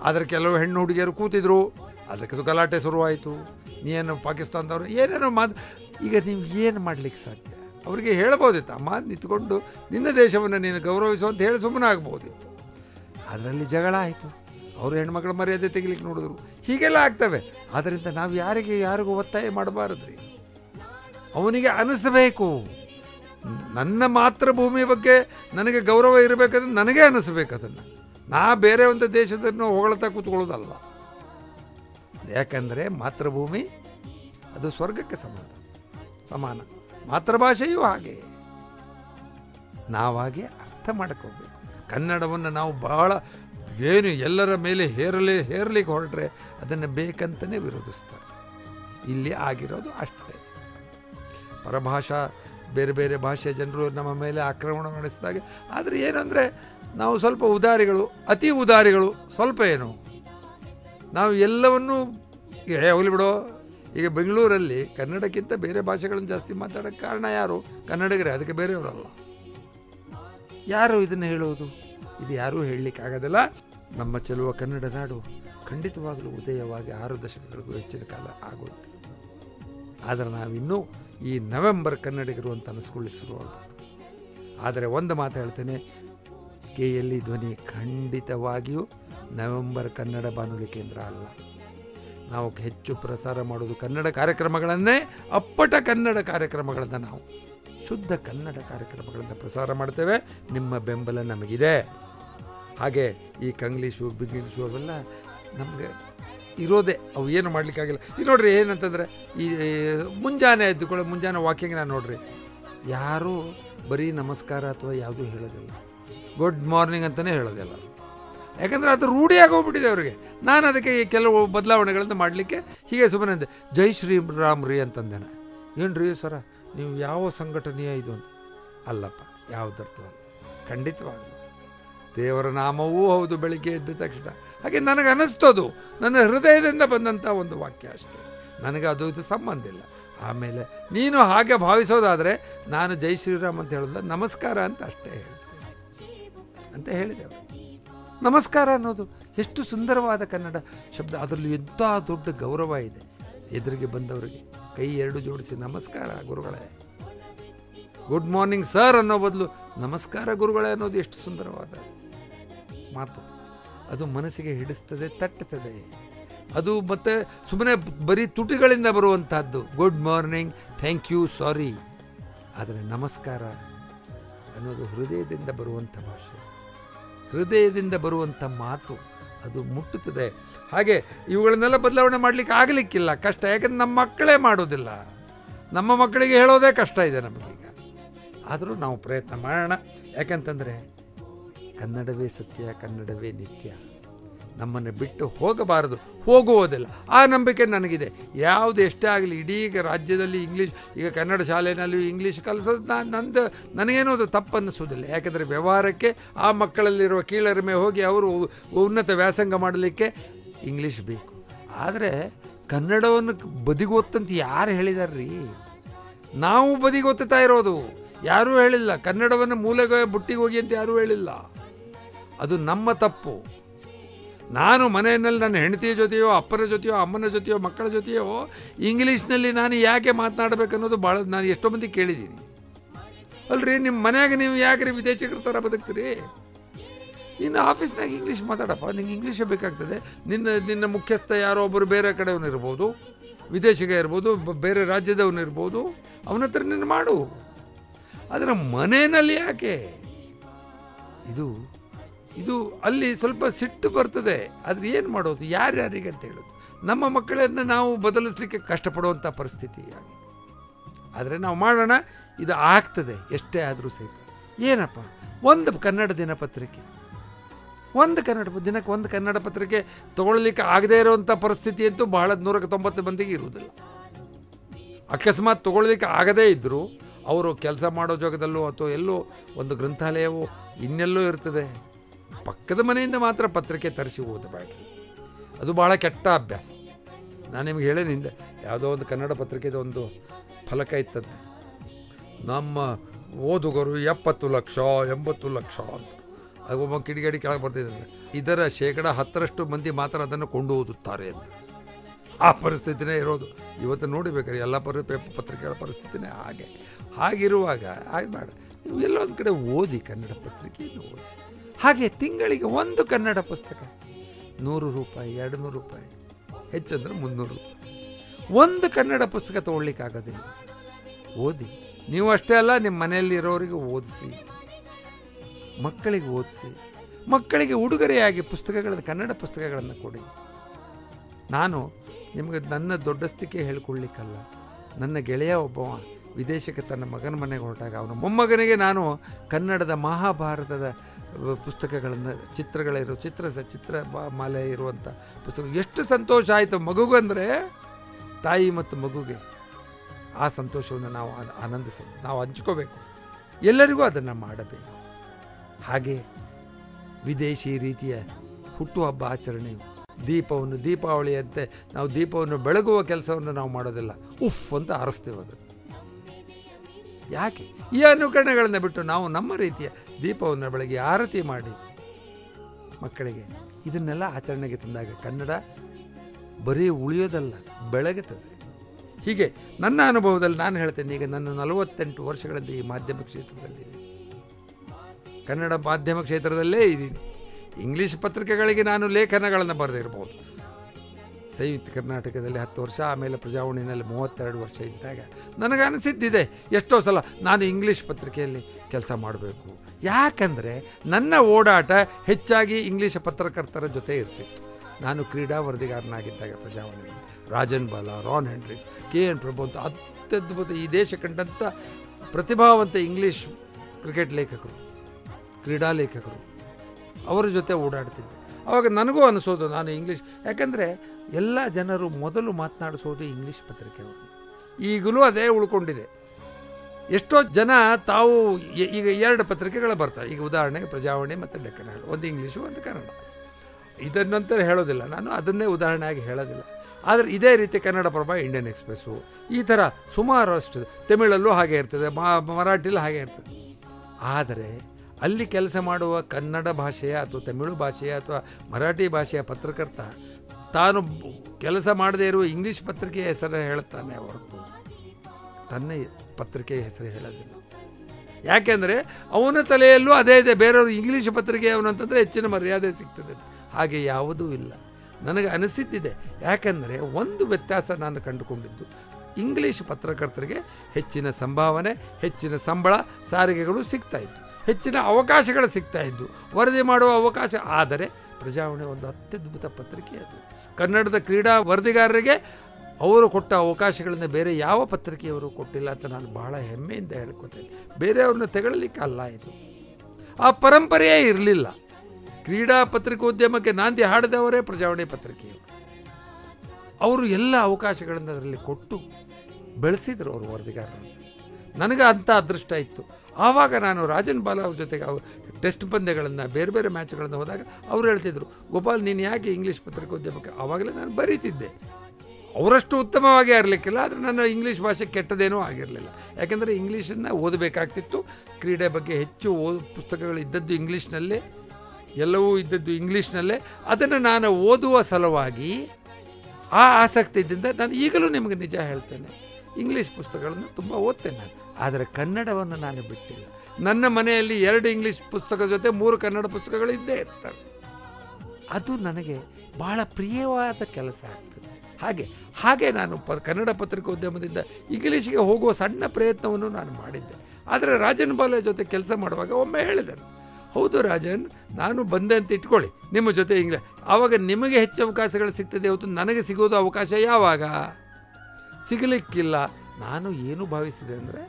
ಆದರೆ ಕೆಲವು ಹೆಣ್ಣು ಹುಡುಗಿಯರು ಕೂತಿದ್ರು, ಅದಕ್ಕೆ ಗಲಾಟೆ ಶುರುವಾಯಿತು. ನೀನು ಪಾಕಿಸ್ತಾನದವರು, ಏನೇನೋ ಮಾತು, ಈಗ ನೀವು ಏನು ಮಾಡಲಿಕ್ಕೆ ಸಾಧ್ಯ? ಅವರಿಗೆ ಹೇಳ್ಬೋದಿತ್ತು, ಅಮ್ಮ ನಿಂತ್ಕೊಂಡು, ನಿನ್ನ ದೇಶವನ್ನು ನೀನು ಗೌರವಿಸು ಅಂತ ಹೇಳಿ ಸುಮ್ಮನೆ ಆಗ್ಬೋದಿತ್ತು ಅದರಲ್ಲಿ ಜಗಳ ಆಯಿತು. ಅವರು ಹೆಣ್ಮಕ್ಳ ಮರ್ಯಾದೆ ತೆಗಿಲಿಕ್ಕೆ ನೋಡಿದ್ರು. ಹೀಗೆಲ್ಲ ಆಗ್ತವೆ. ಆದ್ದರಿಂದ ನಾವು ಯಾರಿಗೆ, ಯಾರಿಗೂ ಒತ್ತಾಯ ಮಾಡಬಾರದ್ರಿ. ಅವನಿಗೆ ಅನಿಸಬೇಕು. ನನ್ನ ಮಾತೃಭೂಮಿ ಬಗ್ಗೆ ನನಗೆ ಗೌರವ ಇರಬೇಕಾದ್ರೆ ನನಗೆ ಅನಿಸ್ಬೇಕು ಅದನ್ನು. ನಾ ಬೇರೆ ಒಂದು ದೇಶದನ್ನು ಹೊಗಳ್ತಾ ಕೂತ್ಕೊಳ್ಳೋದಲ್ಲ ಯಾಕಂದರೆ ಮಾತೃಭೂಮಿ, ಅದು ಸ್ವರ್ಗಕ್ಕೆ ಸಮಾನ. ಸಮಾನ. ಮಾತೃಭಾಷೆಯೂ ಹಾಗೆ. ನಾವಾಗೆ ಅರ್ಥ ಮಾಡ್ಕೋಬೇಕು. ಕನ್ನಡವನ್ನು ನಾವು ಬಹಳ ಏನು ಎಲ್ಲರ ಮೇಲೆ ಹೇರಲಿ ಹೇರಲಿಕ್ಕೆ ಹೊರಟ್ರೆ ಅದನ್ನು ಬೇಕಂತಲೇ ವಿರೋಧಿಸ್ತಾರೆ. ಇಲ್ಲಿ ಆಗಿರೋದು ಅಷ್ಟೇ. ಪರಭಾಷಾ ಬೇರೆ ಬೇರೆ ಭಾಷೆಯ ಜನರು ನಮ್ಮ ಮೇಲೆ ಆಕ್ರಮಣ ನಡೆಸಿದಾಗ, ಆದರೆ ಏನಂದರೆ ನಾವು ಸ್ವಲ್ಪ ಉದಾರಿಗಳು, ಅತಿ ಉದಾರಿಗಳು ಸ್ವಲ್ಪ ಏನು? ನಾವು ಎಲ್ಲವನ್ನೂ ಹೋಗ್ಲಿ ಬಿಡೋ. ಈಗ ಬೆಂಗಳೂರಲ್ಲಿ ಕನ್ನಡಕ್ಕಿಂತ ಬೇರೆ ಭಾಷೆಗಳನ್ನು ಜಾಸ್ತಿ ಮಾತಾಡೋಕ್ಕೆ ಕಾರಣ ಯಾರು? ಕನ್ನಡಿಗರೇ, ಅದಕ್ಕೆ ಬೇರೆಯವರಲ್ಲ. ಯಾರು ಇದನ್ನು ಹೇಳೋದು ಇದು ಯಾರೂ ಹೇಳಲಿಕ್ಕಾಗೋದಿಲ್ಲ. ನಮ್ಮ ಚೆಲುವ ಕನ್ನಡ ನಾಡು ಖಂಡಿತವಾಗಲೂ ಉದಯವಾಗಿ ಆರು ದಶಕಗಳಿಗೂ ಹೆಚ್ಚಿನ ಕಾಲ ಆಗೋಯ್ತು. ಆದರೆ ನಾವಿನ್ನೂ ಈ ನವೆಂಬರ್ ಕನ್ನಡಿಗರು ಅಂತ ಅನಿಸ್ಕೊಳ್ಳಿ ಶುರುವಾಗ ಆದರೆ ಒಂದು ಮಾತು ಹೇಳ್ತೇನೆ, ಕೆ ಎಲ್ ಇ ಧ್ವನಿ ಖಂಡಿತವಾಗಿಯೂ ನವೆಂಬರ್ ಕನ್ನಡ ಬಾನುಲಿ ಕೇಂದ್ರ ಅಲ್ಲ. ನಾವು ಹೆಚ್ಚು ಪ್ರಸಾರ ಮಾಡೋದು ಕನ್ನಡ ಕಾರ್ಯಕ್ರಮಗಳನ್ನೇ, ಅಪ್ಪಟ ಕನ್ನಡ ಕಾರ್ಯಕ್ರಮಗಳನ್ನು ನಾವು, ಶುದ್ಧ ಕನ್ನಡ ಕಾರ್ಯಕ್ರಮಗಳನ್ನು ಪ್ರಸಾರ ಮಾಡ್ತೇವೆ. ನಿಮ್ಮ ಬೆಂಬಲ ನಮಗಿದೆ. ಹಾಗೆ ಈ ಕಂಗ್ಲಿ ಶೂ ಬಿಗ್ಲಿ ಶೂ ಅವೆಲ್ಲ ನಮಗೆ ಇರೋದೇ, ಅವು ಏನು ಮಾಡಲಿಕ್ಕಾಗಿಲ್ಲ. ಈಗ ನೋಡ್ರಿ ಏನಂತಂದರೆ, ಈ ಮುಂಜಾನೆ ಎದ್ದುಕೊಳ್ಳೋ ಮುಂಜಾನೆ ವಾಕಿಂಗ್ ನಾನು ನೋಡ್ರಿ. ಯಾರೂ ಬರೀ ನಮಸ್ಕಾರ ಅಥವಾ ಯಾವುದೂ ಹೇಳೋದಿಲ್ಲ. ಗುಡ್ ಮಾರ್ನಿಂಗ್ ಅಂತಲೇ ಹೇಳೋದಿಲ್ಲ. ಯಾಕಂದರೆ ಅದು ರೂಢಿಯಾಗಿ ಹೋಗ್ಬಿಟ್ಟಿದೆ ಅವರಿಗೆ. ನಾನು ಅದಕ್ಕೆ ಈ ಕೆಲವು ಬದಲಾವಣೆಗಳನ್ನು ಮಾಡಲಿಕ್ಕೆ ಹೀಗೆ ಸುಮ್ಮನೆ ಜೈ ಶ್ರೀ ರಾಮ್ ರೀ ಅಂತಂದೇನೆ. ಏನು ರೀ ಸರ? ನೀವು ಯಾವ ಸಂಘಟನೆಯ ಇದು ಅಂತ? ಅಲ್ಲಪ್ಪ, ಯಾವುದರ್ಥ? ಖಂಡಿತವಾಗಲ್ಲ ದೇವರ ನಾಮವೂ ಹೌದು ಬೆಳಿಗ್ಗೆ ಎದ್ದ ತಕ್ಷಣ. ಹಾಗೆ ನನಗೆ ಅನ್ನಿಸ್ತದು ನನ್ನ ಹೃದಯದಿಂದ ಬಂದಂಥ ಒಂದು ವಾಕ್ಯ ಅಷ್ಟೇ. ನನಗೆ ಅದು ಇದು ಸಂಬಂಧ ಇಲ್ಲ. ಆಮೇಲೆ ನೀನು ಹಾಗೆ ಭಾವಿಸೋದಾದರೆ ನಾನು ಜೈ ಶ್ರೀರಾಮ್ ಅಂತ ಹೇಳಿದ ನಮಸ್ಕಾರ ಅಂತ ಅಷ್ಟೇ ಹೇಳ್ತೇನೆ ಅಂತ ಹೇಳಿದೆ ನಮಸ್ಕಾರ ಅನ್ನೋದು ಎಷ್ಟು ಸುಂದರವಾದ ಕನ್ನಡ ಶಬ್ದ. ಅದರಲ್ಲಿ ಎಂಥ ದೊಡ್ಡ ಗೌರವ ಇದೆ. ಎದುರಿಗೆ ಬಂದವರಿಗೆ ಕೈ ಎರಡು ಜೋಡಿಸಿ, ನಮಸ್ಕಾರ ಗುರುಗಳೇ. ಗುಡ್ ಮಾರ್ನಿಂಗ್ ಸರ್ ಅನ್ನೋ ಬದಲು ನಮಸ್ಕಾರ ಗುರುಗಳೇ ಅನ್ನೋದು ಎಷ್ಟು ಸುಂದರವಾದ ಮಾತು. ಅದು ಮನಸ್ಸಿಗೆ ಹಿಡಿಸ್ತದೆ, ತಟ್ಟುತ್ತದೆ. ಅದು ಮತ್ತೆ ಸುಮ್ಮನೆ ಬರೀ ತುಟಿಗಳಿಂದ ಬರುವಂಥದ್ದು good morning thank you sorry ಆದರೆ ನಮಸ್ಕಾರ ಅನ್ನೋದು ಹೃದಯದಿಂದ ಬರುವಂಥ ಭಾಷೆ. ಹೃದಯದಿಂದ ಬರುವಂಥ ಮಾತು ಅದು ಮುಟ್ಟುತ್ತದೆ. ಹಾಗೆ ಇವುಗಳನ್ನೆಲ್ಲ ಬದಲಾವಣೆ ಮಾಡಲಿಕ್ಕೆ ಆಗಲಿಕ್ಕಿಲ್ಲ. ಕಷ್ಟ. ಯಾಕಂದ್ರೆ ನಮ್ಮ ಮಕ್ಕಳೇ ಮಾಡೋದಿಲ್ಲ. ನಮ್ಮ ಮಕ್ಕಳಿಗೆ ಹೇಳೋದೇ ಕಷ್ಟ ಇದೆ ನಮಗೀಗ. ಆದರೂ ನಾವು ಪ್ರಯತ್ನ ಮಾಡೋಣ. ಯಾಕಂತಂದರೆ ಕನ್ನಡವೇ ಸತ್ಯ, ಕನ್ನಡವೇ ನಿತ್ಯ. ನಮ್ಮನ್ನು ಬಿಟ್ಟು ಹೋಗಬಾರದು. ಹೋಗುವುದಿಲ್ಲ. ಆ ನಂಬಿಕೆ ನನಗಿದೆ. ಯಾವುದು ಎಷ್ಟೇ ಆಗಲಿ, ಇಡೀ ರಾಜ್ಯದಲ್ಲಿ ಇಂಗ್ಲೀಷ್ ಈಗ ಕನ್ನಡ ಶಾಲೆಯಲ್ಲಿ ಇಂಗ್ಲೀಷ್ ಕಲಿಸೋದು ನಾನು ನಂದು ನನಗೇನೋ ಅದು ತಪ್ಪು ಅನ್ನಿಸೋದಿಲ್ಲ ಯಾಕಂದರೆ ವ್ಯವಹಾರಕ್ಕೆ ಆ ಮಕ್ಕಳಲ್ಲಿರುವ ಕೀಳರಿಮೆ ಹೋಗಿ ಅವರು ಉನ್ನತ ವ್ಯಾಸಂಗ ಮಾಡಲಿಕ್ಕೆ ಇಂಗ್ಲೀಷ್ ಬೇಕು. ಆದರೆ ಕನ್ನಡವನ್ನು ಬದಿಗೊತ್ತಂತ ಯಾರು ಹೇಳಿದಾರ್ರೀ? ನಾವು ಬದಿಗೊತ್ತಾ ಇರೋದು. ಯಾರೂ ಹೇಳಿಲ್ಲ. ಕನ್ನಡವನ್ನು ಮೂಲೆಗೆ ಬುಟ್ಟಿಗೆ ಹೋಗಿ ಅಂತ ಯಾರೂ ಹೇಳಿಲ್ಲ. ಅದು ನಮ್ಮ ತಪ್ಪು. ನಾನು ಮನೆಯಲ್ಲಿ ನನ್ನ ಹೆಂಡತಿಯ ಜೊತೆಯೋ, ಅಪ್ಪನ ಜೊತೆಯೋ, ಅಮ್ಮನ ಜೊತೆಯೋ, ಮಕ್ಕಳ ಜೊತೆಯೋ, ಇಂಗ್ಲೀಷ್ನಲ್ಲಿ ನಾನು ಯಾಕೆ ಮಾತನಾಡಬೇಕು ಅನ್ನೋದು ಭಾಳ ನಾನು ಎಷ್ಟೋ ಮಂದಿ ಕೇಳಿದ್ದೀನಿ. ಅಲ್ರಿ, ನಿಮ್ಮ ಮನೆಯಾಗ ನೀವು ಯಾಕೆ ರೀ ವಿದೇಶಿಗರ ಥರ ಬದುಕ್ತೀರಿ? ನಿನ್ನ ಆಫೀಸ್ನಾಗ ಇಂಗ್ಲೀಷ್ ಮಾತಾಡಪ್ಪ, ನಿಂಗೆ ಇಂಗ್ಲೀಷೇ ಬೇಕಾಗ್ತದೆ. ನಿನ್ನ ನಿನ್ನ ಮುಖ್ಯಸ್ಥ ಯಾರೋ ಒಬ್ಬರು ಬೇರೆ ಕಡೆಯವನು ಇರ್ಬೋದು, ವಿದೇಶಿಗ ಇರ್ಬೋದು ಬೇರೆ ರಾಜ್ಯದವನು ಇರ್ಬೋದು, ಅವನ ಹತ್ರ ನೀನು ಮಾಡು. ಆದರೆ ಮನೆಯಲ್ಲಿ ಯಾಕೆ? ಇದು ಇದು ಅಲ್ಲಿ ಸ್ವಲ್ಪ ಸಿಟ್ಟು ಬರ್ತದೆ. ಆದರೆ ಏನು ಮಾಡೋದು? ಯಾರ್ಯಾರಿಗೆ ಅಂತ ಹೇಳೋದು? ನಮ್ಮ ಮಕ್ಕಳನ್ನು ನಾವು ಬದಲಿಸಲಿಕ್ಕೆ ಕಷ್ಟಪಡುವಂಥ ಪರಿಸ್ಥಿತಿ ಆಗಿದೆ. ಆದರೆ ನಾವು ಮಾಡೋಣ, ಇದು ಆಗ್ತದೆ, ಎಷ್ಟೇ ಆದರೂ ಸಹಿತ. ಏನಪ್ಪ? ಒಂದು ಕನ್ನಡ ದಿನಪತ್ರಿಕೆ. ಒಂದು ಕನ್ನಡ ದಿನಕ್ಕೆ ಒಂದು ಕನ್ನಡ ಪತ್ರಿಕೆ ತಗೊಳ್ಲಿಕ್ಕೆ ಆಗದೇ ಇರುವಂಥ ಪರಿಸ್ಥಿತಿ ಅಂತೂ ಬಹಳ, ನೂರಕ್ಕೆ ತೊಂಬತ್ತು ಮಂದಿಗೆ ಇರುವುದಿಲ್ಲ. ಅಕಸ್ಮಾತ್ ತೊಗೊಳ್ಲಿಕ್ಕೆ ಆಗದೇ ಇದ್ದರೂ ಅವರು ಕೆಲಸ ಮಾಡೋ ಜಾಗದಲ್ಲೋ ಅಥವಾ ಎಲ್ಲೋ ಒಂದು ಗ್ರಂಥಾಲಯವೋ ಇನ್ನೆಲ್ಲೋ ಇರ್ತದೆ. ಪಕ್ಕದ ಮನೆಯಿಂದ ಮಾತ್ರ ಪತ್ರಿಕೆ ತರಿಸಿ ಓದಬೇಡ್ರಿ ಅದು ಭಾಳ ಕೆಟ್ಟ ಅಭ್ಯಾಸ. ನಾನು ನಿಮ್ಗೆ ಹೇಳೇನಿ ಹಿಂದೆ ಯಾವುದೋ ಒಂದು ಕನ್ನಡ ಪತ್ರಿಕೆದ ಒಂದು ಫಲಕ ಇತ್ತಂತೆ. ನಮ್ಮ ಓದುಗರು ಎಪ್ಪತ್ತು ಲಕ್ಷ, ಎಂಬತ್ತು ಲಕ್ಷ ಅಂತ. ಅದು ಒಬ್ಬ ಕಿಡಿಗೇಡಿ ಕೆಳಗೆ ಬರ್ತಿದ್ದಂತೆ ಇದರ ಶೇಕಡ ಹತ್ತರಷ್ಟು ಮಂದಿ ಮಾತ್ರ ಅದನ್ನು ಕೊಂಡು ಓದುತ್ತಾರೆ ಅಂತ. ಆ ಪರಿಸ್ಥಿತಿನೇ ಇರೋದು. ಇವತ್ತು ನೋಡಿಬೇಕಾರೆ ಎಲ್ಲ ಪರ ಪತ್ರಿಕೆಗಳ ಪರಿಸ್ಥಿತಿನೇ ಹಾಗೆ. ಹಾಗಿರುವಾಗ, ಹಾಗೆ ಬೇಡ ನೀವು ಎಲ್ಲೊಂದು ಕಡೆ ಓದಿ ಕನ್ನಡ ಪತ್ರಿಕೆಯನ್ನು ಓದಿ. ಹಾಗೆ ತಿಂಗಳಿಗೆ ಒಂದು ಕನ್ನಡ ಪುಸ್ತಕ. ನೂರು ರೂಪಾಯಿ ಎರಡು ನೂರು ರೂಪಾಯಿ, ಹೆಚ್ಚಂದ್ರೆ ಮುನ್ನೂರು ರೂಪಾಯಿ. ಒಂದು ಕನ್ನಡ ಪುಸ್ತಕ ತೊಗೊಳ್ಲಿಕ್ಕಾಗೋದಿಲ್ಲ ಓದಿ. ನೀವು ಅಷ್ಟೇ ಅಲ್ಲ, ನಿಮ್ಮ ಮನೆಯಲ್ಲಿರೋರಿಗೆ ಓದಿಸಿ. ಮಕ್ಕಳಿಗೆ ಓದಿಸಿ. ಮಕ್ಕಳಿಗೆ ಉಡುಗೊರೆಯಾಗಿ ಪುಸ್ತಕಗಳನ್ನು, ಕನ್ನಡ ಪುಸ್ತಕಗಳನ್ನು ಕೊಡಿ. ನಾನು ನಿಮಗೆ ನನ್ನ ದೊಡ್ಡಸ್ತಿಕೆ ಹೇಳ್ಕೊಳ್ಲಿಕ್ಕಲ್ಲ ನನ್ನ ಗೆಳೆಯ ಒಬ್ಬವ ವಿದೇಶಕ್ಕೆ ತನ್ನ ಮಗನ ಮನೆಗೆ ಹೊರಟಾಗ ಅವನ ಮೊಮ್ಮಗನಿಗೆ ನಾನು ಕನ್ನಡದ ಮಹಾಭಾರತದ ಪುಸ್ತಕಗಳನ್ನು ಚಿತ್ರಗಳಿರೋ, ಚಿತ್ರ ಸ, ಚಿತ್ರ ಮಾಲೆ ಇರುವಂಥ ಪುಸ್ತಕ. ಎಷ್ಟು ಸಂತೋಷ ಆಯಿತು ಮಗುಗೆ ಅಂದರೆ ತಾಯಿ ಮತ್ತು ಮಗುಗೆ ಆ ಸಂತೋಷವನ್ನು ನಾವು ಆನಂದಿಸಬೇಕು ಆನಂದಿಸ, ನಾವು ಹಂಚ್ಕೋಬೇಕು. ಎಲ್ಲರಿಗೂ ಅದನ್ನು ಮಾಡಬೇಕು. ಹಾಗೆ ವಿದೇಶಿ ರೀತಿಯ ಹುಟ್ಟುಹಬ್ಬ ಆಚರಣೆ ದೀಪವನ್ನು ದೀಪಾವಳಿಯಂತೆ ನಾವು ದೀಪವನ್ನು ಬೆಳಗುವ ಕೆಲಸವನ್ನು ನಾವು ಮಾಡೋದಿಲ್ಲ. ಉಫ್ ಅಂತ ಆರಿಸ್ತೇವೆ ಅದು ಯಾಕೆ? ಈ ಅನುಕರಣೆಗಳನ್ನು ಬಿಟ್ಟು ನಾವು ನಮ್ಮ ರೀತಿಯ ದೀಪವನ್ನು ಬೆಳಗ್ಗೆ ಆರತಿ ಮಾಡಿ ಮಕ್ಕಳಿಗೆ ಇದನ್ನೆಲ್ಲ ಆಚರಣೆಗೆ ತಂದಾಗ ಕನ್ನಡ ಬರೀ ಉಳಿಯೋದಲ್ಲ, ಬೆಳಗುತ್ತದೆ. ಹೀಗೆ ನನ್ನ ಅನುಭವದಲ್ಲಿ ನಾನು ಹೇಳ್ತೇನೆ, ಈಗ ನನ್ನ ನಲವತ್ತೆಂಟು ವರ್ಷಗಳಿಂದ ಈ ಮಾಧ್ಯಮ ಕ್ಷೇತ್ರದಲ್ಲಿದೆ. ಕನ್ನಡ ಮಾಧ್ಯಮ ಕ್ಷೇತ್ರದಲ್ಲೇ ಇದ್ದೀನಿ. ಇಂಗ್ಲೀಷ್ ಪತ್ರಿಕೆಗಳಿಗೆ ನಾನು ಲೇಖನಗಳನ್ನು ಬರೆದಿರ್ಬೋದು. ಸಂಯುಕ್ತ ಕರ್ನಾಟಕದಲ್ಲಿ ಹತ್ತು ವರ್ಷ, ಆಮೇಲೆ ಪ್ರಜಾವಾಣಿನಲ್ಲಿ ಮೂವತ್ತೆರಡು ವರ್ಷ ಇದ್ದಾಗ ನನಗೆ ಅನಿಸಿದ್ದಿದೆ, ಎಷ್ಟೋ ಸಲ ನಾನು ಇಂಗ್ಲೀಷ್ ಪತ್ರಿಕೆಯಲ್ಲಿ ಕೆಲಸ ಮಾಡಬೇಕು. ಯಾಕಂದರೆ ನನ್ನ ಓಡಾಟ ಹೆಚ್ಚಾಗಿ ಇಂಗ್ಲೀಷ್ ಪತ್ರಕರ್ತರ ಜೊತೆ ಇರ್ತಿತ್ತು. ನಾನು ಕ್ರೀಡಾ ವರದಿಗಾರನಾಗಿದ್ದಾಗ ಪ್ರಜಾವಾಣಿಯಲ್ಲಿ Rajan Bala, Ron Hendricks, K N Prabhu ಅಂತ ಅತ್ಯದ್ಭುತ ಈ ದೇಶ ಕಂಡಂಥ ಪ್ರತಿಭಾವಂತ ಇಂಗ್ಲೀಷ್ ಕ್ರಿಕೆಟ್ ಲೇಖಕರು, ಕ್ರೀಡಾ ಲೇಖಕರು, ಅವರ ಜೊತೆ ಓಡಾಡ್ತಿದ್ದೆ. ಅವಾಗ ನನಗೂ ಅನಿಸೋದು ನಾನು ಇಂಗ್ಲೀಷ್ ಯಾಕಂದರೆ ಎಲ್ಲ ಜನರು ಮೊದಲು ಮಾತನಾಡಿಸೋದು ಇಂಗ್ಲೀಷ್ ಪತ್ರಿಕೆಯವರು ಈಗಲೂ ಅದೇ ಉಳ್ಕೊಂಡಿದೆ. ಎಷ್ಟೋ ಜನ ತಾವು ಈಗ ಎರಡು ಪತ್ರಿಕೆಗಳು ಬರ್ತವೆ. ಈಗ ಉದಾಹರಣೆಗೆ ಪ್ರಜಾವಾಣಿ ಮತ್ತು ಡೆಕ್ಕನ್ ಹೇಳು ಒಂದು ಇಂಗ್ಲೀಷು ಒಂದು ಕನ್ನಡ ಇದನ್ನಂತರ ಹೇಳೋದಿಲ್ಲ. ನಾನು ಅದನ್ನೇ ಉದಾಹರಣೆಯಾಗಿ ಹೇಳೋದಿಲ್ಲ. ಆದರೆ ಇದೇ ರೀತಿ ಕನ್ನಡ ಪ್ರಭ ಇಂಡಿಯನ್ ಎಕ್ಸ್ಪ್ರೆಸ್ಸು ಈ ಥರ ಸುಮಾರು ಅಷ್ಟು ತಮಿಳಲ್ಲೂ ಹಾಗೆ ಇರ್ತದೆ ಮರಾಠಿಲೂ ಹಾಗೆ ಇರ್ತದೆ. ಆದರೆ ಅಲ್ಲಿ ಕೆಲಸ ಮಾಡುವ ಕನ್ನಡ ಭಾಷೆಯ ಅಥವಾ ತಮಿಳು ಭಾಷೆಯ ಅಥವಾ ಮರಾಠಿ ಭಾಷೆಯ ಪತ್ರಕರ್ತ ತಾನು ಕೆಲಸ ಮಾಡದೇ ಇರುವ ಇಂಗ್ಲೀಷ್ ಪತ್ರಿಕೆಯ ಹೆಸರು ಹೇಳುತ್ತಾನೆ ಹೊರತು. ತನ್ನ ಪತ್ರಿಕೆಯ ಹೆಸರು ಹೇಳೋದಿಲ್ಲ. ಯಾಕೆಂದರೆ ಅವನ ತಲೆಯಲ್ಲೂ ಅದೇ ಇದೆ. ಬೇರೆಯವರು ಇಂಗ್ಲೀಷ್ ಪತ್ರಿಕೆ ಅವನು ಅಂತಂದರೆ ಹೆಚ್ಚಿನ ಮರ್ಯಾದೆ ಸಿಗ್ತದೆ. ಹಾಗೆ ಯಾವುದೂ ಇಲ್ಲ. ನನಗೆ ಅನಿಸಿದ್ದಿದೆ. ಯಾಕೆಂದರೆ ಒಂದು ವ್ಯತ್ಯಾಸ ನಾನು ಕಂಡುಕೊಂಡಿದ್ದು. ಇಂಗ್ಲೀಷ್ ಪತ್ರಕರ್ತರಿಗೆ ಹೆಚ್ಚಿನ ಸಂಭಾವನೆ, ಹೆಚ್ಚಿನ ಸಂಬಳ, ಸಾರಿಗೆಗಳು ಸಿಗ್ತಾ ಇತ್ತು. ಹೆಚ್ಚಿನ ಅವಕಾಶಗಳು ಸಿಗ್ತಾ ಇದ್ದು ವರದಿ ಮಾಡುವ ಅವಕಾಶ ಆದರೆ ಪ್ರಜಾವಾಣಿ ಒಂದು ಅತ್ಯದ್ಭುತ ಪತ್ರಿಕೆ ಅದು. ಕನ್ನಡದ ಕ್ರೀಡಾ ವರದಿಗಾರರಿಗೆ ಅವರು ಕೊಟ್ಟ ಅವಕಾಶಗಳನ್ನು ಬೇರೆ ಯಾವ ಪತ್ರಿಕೆಯವರು ಕೊಟ್ಟಿಲ್ಲ ಅಂತ ನಾನು ಬಹಳ ಹೆಮ್ಮೆಯಿಂದ ಹೇಳ್ಕೊತೇನೆ. ಬೇರೆಯವ್ರನ್ನ ತೆಗಳಲಿಕ್ಕೆ ಅಲ್ಲ ಇದು. ಆ ಪರಂಪರೆಯೇ ಇರಲಿಲ್ಲ. ಕ್ರೀಡಾ ಪತ್ರಿಕೋದ್ಯಮಕ್ಕೆ ನಾಂದಿ ಹಾಡಿದವರೇ ಪ್ರಜಾವಾಣಿ ಪತ್ರಿಕೆಯವರು. ಅವರು ಎಲ್ಲ ಅವಕಾಶಗಳನ್ನು ಅದರಲ್ಲಿ ಕೊಟ್ಟು ಬೆಳೆಸಿದರು ಅವರು ವರದಿಗಾರರು. ನನಗೆ ಅಂಥ ಅದೃಷ್ಟ ಇತ್ತು. ಆವಾಗ ನಾನು ರಾಜನ್ ಬಾಲ ಅವ್ರ ಜೊತೆಗೆ ಅವ್ರು ಟೆಸ್ಟ್ ಪಂದ್ಯಗಳನ್ನು, ಬೇರೆ ಬೇರೆ ಮ್ಯಾಚ್ಗಳನ್ನು ಹೋದಾಗ ಅವರು ಹೇಳ್ತಿದ್ರು, ಗೋಪಾಲ್, ನೀನು ಯಾಕೆ ಇಂಗ್ಲೀಷ್ ಪತ್ರಿಕೋದ್ಯಮಕ್ಕೆ? ಆವಾಗಲೇ ನಾನು ಬರೀತಿದ್ದೆ. ಅವರಷ್ಟು ಉತ್ತಮವಾಗಿ ಇರಲಿಕ್ಕಿಲ್ಲ ಆದರೆ ನನ್ನ ಇಂಗ್ಲೀಷ್ ಭಾಷೆ ಕೆಟ್ಟದೇನೂ ಆಗಿರಲಿಲ್ಲ. ಯಾಕೆಂದರೆ ಇಂಗ್ಲೀಷನ್ನು ಓದಬೇಕಾಗ್ತಿತ್ತು. ಕ್ರೀಡೆ ಬಗ್ಗೆ ಹೆಚ್ಚು ಪುಸ್ತಕಗಳು ಇದ್ದದ್ದು ಇಂಗ್ಲೀಷ್ನಲ್ಲೇ ಎಲ್ಲವೂ ಇದ್ದದ್ದು ಇಂಗ್ಲೀಷ್ನಲ್ಲೇ ಅದನ್ನು ನಾನು ಓದುವ ಸಲುವಾಗಿ ಆ ಆಸಕ್ತಿಯಿಂದ ನಾನು ಈಗಲೂ ನಿಮಗೆ ನಿಜ ಹೇಳ್ತೇನೆ. ಇಂಗ್ಲೀಷ್ ಪುಸ್ತಕಗಳನ್ನು ತುಂಬ ಓದ್ತೇನೆ ನಾನು. ಆದರೆ ಕನ್ನಡವನ್ನು ನಾನು ಬಿಟ್ಟಿಲ್ಲ. ನನ್ನ ಮನೆಯಲ್ಲಿ ಎರಡು ಇಂಗ್ಲೀಷ್ ಪುಸ್ತಕದ ಜೊತೆ ಮೂರು ಕನ್ನಡ ಪುಸ್ತಕಗಳು ಇದ್ದೇ ಇರ್ತವೆ. ಅದು ನನಗೆ ಭಾಳ ಪ್ರಿಯವಾದ ಕೆಲಸ ಆಗ್ತದೆ. ಹಾಗೆ ಹಾಗೆ ನಾನು ಪ, ಕನ್ನಡ ಪತ್ರಿಕೋದ್ಯಮದಿಂದ ಇಂಗ್ಲೀಷಿಗೆ ಹೋಗುವ ಸಣ್ಣ ಪ್ರಯತ್ನವನ್ನು ನಾನು ಮಾಡಿದ್ದೆ. ಆದರೆ ರಾಜನ್ ಬಾಲೆ ಜೊತೆ ಕೆಲಸ ಮಾಡುವಾಗ ಒಮ್ಮೆ ಹೇಳಿದರು, ಹೌದು ರಾಜನ್, ನಾನು ಬಂದೆ ಅಂತ ಇಟ್ಕೊಳ್ಳಿ. ನಿಮ್ಮ ಜೊತೆ ಇಂಗ್ಲೀಷ್ ಆವಾಗ ನಿಮಗೆ ಹೆಚ್ಚು ಅವಕಾಶಗಳು ಸಿಗ್ತದೆ ಹೊತ್ತು ನನಗೆ ಸಿಗೋದು ಅವಕಾಶ ಯಾವಾಗ? ಸಿಗಲಿಕ್ಕಿಲ್ಲ. ನಾನು ಏನು ಭಾವಿಸಿದೆ ಅಂದರೆ,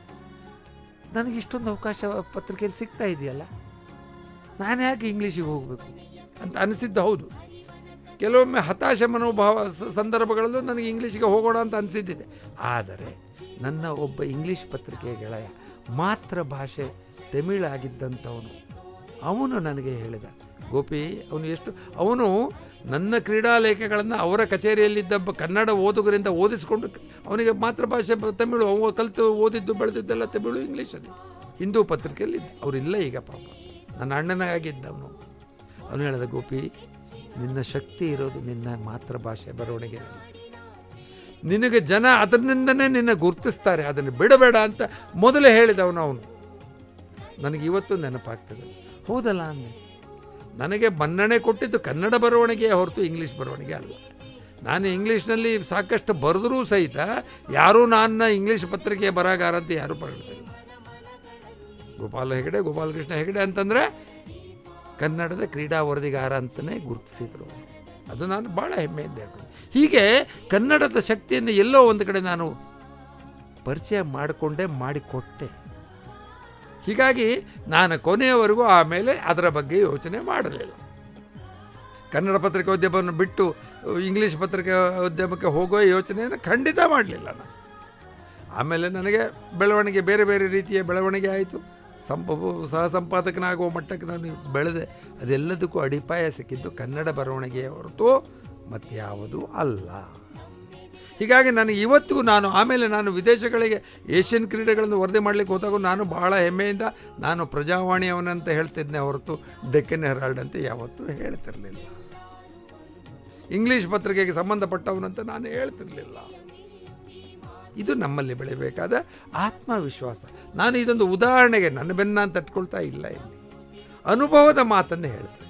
ನನಗೆ ಇಷ್ಟೊಂದು ಅವಕಾಶ ಪತ್ರಿಕೆಯಲ್ಲಿ ಸಿಗ್ತಾ ಇದೆಯಲ್ಲ, ನಾನು ಯಾಕೆ ಇಂಗ್ಲೀಷಿಗೆ ಹೋಗಬೇಕು ಅಂತ ಅನಿಸಿದ್ದು ಹೌದು. ಕೆಲವೊಮ್ಮೆ ಹತಾಶ ಮನೋಭಾವ ಸಂದರ್ಭಗಳಲ್ಲೂ ನನಗೆ ಇಂಗ್ಲೀಷಿಗೆ ಹೋಗೋಣ ಅಂತ ಅನಿಸಿದ್ದಿದೆ. ಆದರೆ ನನ್ನ ಒಬ್ಬ ಇಂಗ್ಲೀಷ್ ಪತ್ರಿಕೆಯ ಗೆಳೆಯ ಭಾಷೆ ತಮಿಳಾಗಿದ್ದಂಥವನು, ಅವನು ನನಗೆ ಹೇಳಿದ, ಗೋಪಿ, ಅವನು ಎಷ್ಟು, ಅವನು ನನ್ನ ಕ್ರೀಡಾ ಲೇಖಗಳನ್ನು ಅವರ ಕಚೇರಿಯಲ್ಲಿದ್ದ ಕನ್ನಡ ಓದುಗರಿಂದ ಓದಿಸಿಕೊಂಡು ಅವನಿಗೆ ಮಾತೃಭಾಷೆ ತಮಿಳು, ಅವ ಕಲಿತು ಓದಿದ್ದು ಬೆಳೆದಿದ್ದೆಲ್ಲ ತಮಿಳು ಇಂಗ್ಲೀಷಲ್ಲಿ ಹಿಂದೂ ಪತ್ರಿಕೆಯಲ್ಲಿ ಅವರಿಲ್ಲ ಈಗ ಪಾಪ. ನನ್ನ ಅಣ್ಣನಾಗಿದ್ದ ಅವನು. ಅವನು ಹೇಳಿದ, ಗೋಪಿ, ನಿನ್ನ ಶಕ್ತಿ ಇರೋದು ನಿನ್ನ ಮಾತೃಭಾಷೆ ಬರವಣಿಗೆ. ನಿನಗೆ ಜನ ಅದರಿಂದನೇ ನಿನ್ನ ಗುರುತಿಸ್ತಾರೆ. ಅದನ್ನು ಬಿಡಬೇಡ ಅಂತ ಮೊದಲೇ ಹೇಳಿದವನು ಅವನು. ನನಗೆ ಇವತ್ತು ನೆನಪಾಗ್ತದೆ. ಹೌದಲ್ಲ ಅಂದೆ ನನಗೆ ಮನ್ನಣೆ ಕೊಟ್ಟಿದ್ದು ಕನ್ನಡ ಬರವಣಿಗೆ ಹೊರತು ಇಂಗ್ಲೀಷ್ ಬರವಣಿಗೆ ಅಲ್ಲ. ನಾನು ಇಂಗ್ಲೀಷ್ನಲ್ಲಿ ಸಾಕಷ್ಟು ಬರೆದರೂ ಸಹಿತ ಯಾರೂ ನನ್ನ ಇಂಗ್ಲೀಷ್ ಪತ್ರಿಕೆಯ ಬರಗಾರ ಅಂತ ಯಾರೂ ಪರಿಗಣಿಸಿಲ್ಲ ಗೋಪಾಲ ಹೆಗಡೆ, ಗೋಪಾಲಕೃಷ್ಣ ಹೆಗಡೆ ಅಂತಂದರೆ ಕನ್ನಡದ ಕ್ರೀಡಾ ವರದಿಗಾರ ಅಂತಲೇ ಗುರುತಿಸಿದರು ಅದು ನಾನು ಭಾಳ ಹೆಮ್ಮೆಯಿಂದ ಹೇಳ್ತೀನಿ. ಹೀಗೆ ಕನ್ನಡದ ಶಕ್ತಿಯನ್ನು ಎಲ್ಲೋ ಒಂದು ಕಡೆ ನಾನು ಪರಿಚಯ ಮಾಡಿಕೊಂಡೇ ಮಾಡಿಕೊಟ್ಟೆ. ಹೀಗಾಗಿ ನಾನು ಕೊನೆಯವರೆಗೂ ಆಮೇಲೆ ಅದರ ಬಗ್ಗೆ ಯೋಚನೆ ಮಾಡಲಿಲ್ಲ. ಕನ್ನಡ ಪತ್ರಿಕೆ ಉದ್ಯಮವನ್ನು ಬಿಟ್ಟು ಇಂಗ್ಲೀಷ್ ಪತ್ರಿಕೆ ಉದ್ಯಮಕ್ಕೆ ಹೋಗೋ ಯೋಚನೆಯನ್ನು ಖಂಡಿತ ಮಾಡಲಿಲ್ಲ ನಾನು. ಆಮೇಲೆ ನನಗೆ ಬೆಳವಣಿಗೆ, ಬೇರೆ ಬೇರೆ ರೀತಿಯ ಬೆಳವಣಿಗೆ ಆಯಿತು. ಸಂಪ ಸಹ ಸಂಪಾದಕನಾಗುವ ಮಟ್ಟಕ್ಕೆ ನಾನು ಬೆಳೆದೆ. ಅದೆಲ್ಲದಕ್ಕೂ ಅಡಿಪಾಯ ಸಿಕ್ಕಿದ್ದು ಕನ್ನಡ ಬರವಣಿಗೆಯ ಹೊರತು ಮತ್ಯಾವುದೂ ಅಲ್ಲ. ಹೀಗಾಗಿ ನನಗೆ ಇವತ್ತಿಗೂ ನಾನು, ಆಮೇಲೆ ನಾನು ವಿದೇಶಗಳಿಗೆ ಏಷ್ಯನ್ ಕ್ರೀಡೆಗಳನ್ನು ವರದಿ ಮಾಡಲಿಕ್ಕೆ ಹೋದಾಗ ನಾನು ಬಹಳ ಹೆಮ್ಮೆಯಿಂದ ನಾನು ಪ್ರಜಾವಾಣಿಯವನಂತ ಹೇಳ್ತಿದ್ದೆ ಹೊರತು ಡೆಕ್ಕನ್ ಹೆರಾಲ್ಡ್ ಅಂತ ಯಾವತ್ತೂ ಹೇಳ್ತಿರಲಿಲ್ಲ. ಇಂಗ್ಲೀಷ್ ಪತ್ರಿಕೆಗೆ ಸಂಬಂಧಪಟ್ಟವನಂತ ನಾನು ಹೇಳ್ತಿರಲಿಲ್ಲ. ಇದು ನಮ್ಮಲ್ಲಿ ಬೆಳಿಬೇಕಾದ ಆತ್ಮವಿಶ್ವಾಸ. ನಾನು ಇದೊಂದು ಉದಾಹರಣೆಗೆ ನನ್ನ ಬೆನ್ನ ನಾನು ತಟ್ಕೊಳ್ತಾ ಇಲ್ಲ ಇಲ್ಲಿ. ಅನುಭವದ ಮಾತನ್ನು ಹೇಳ್ತೇನೆ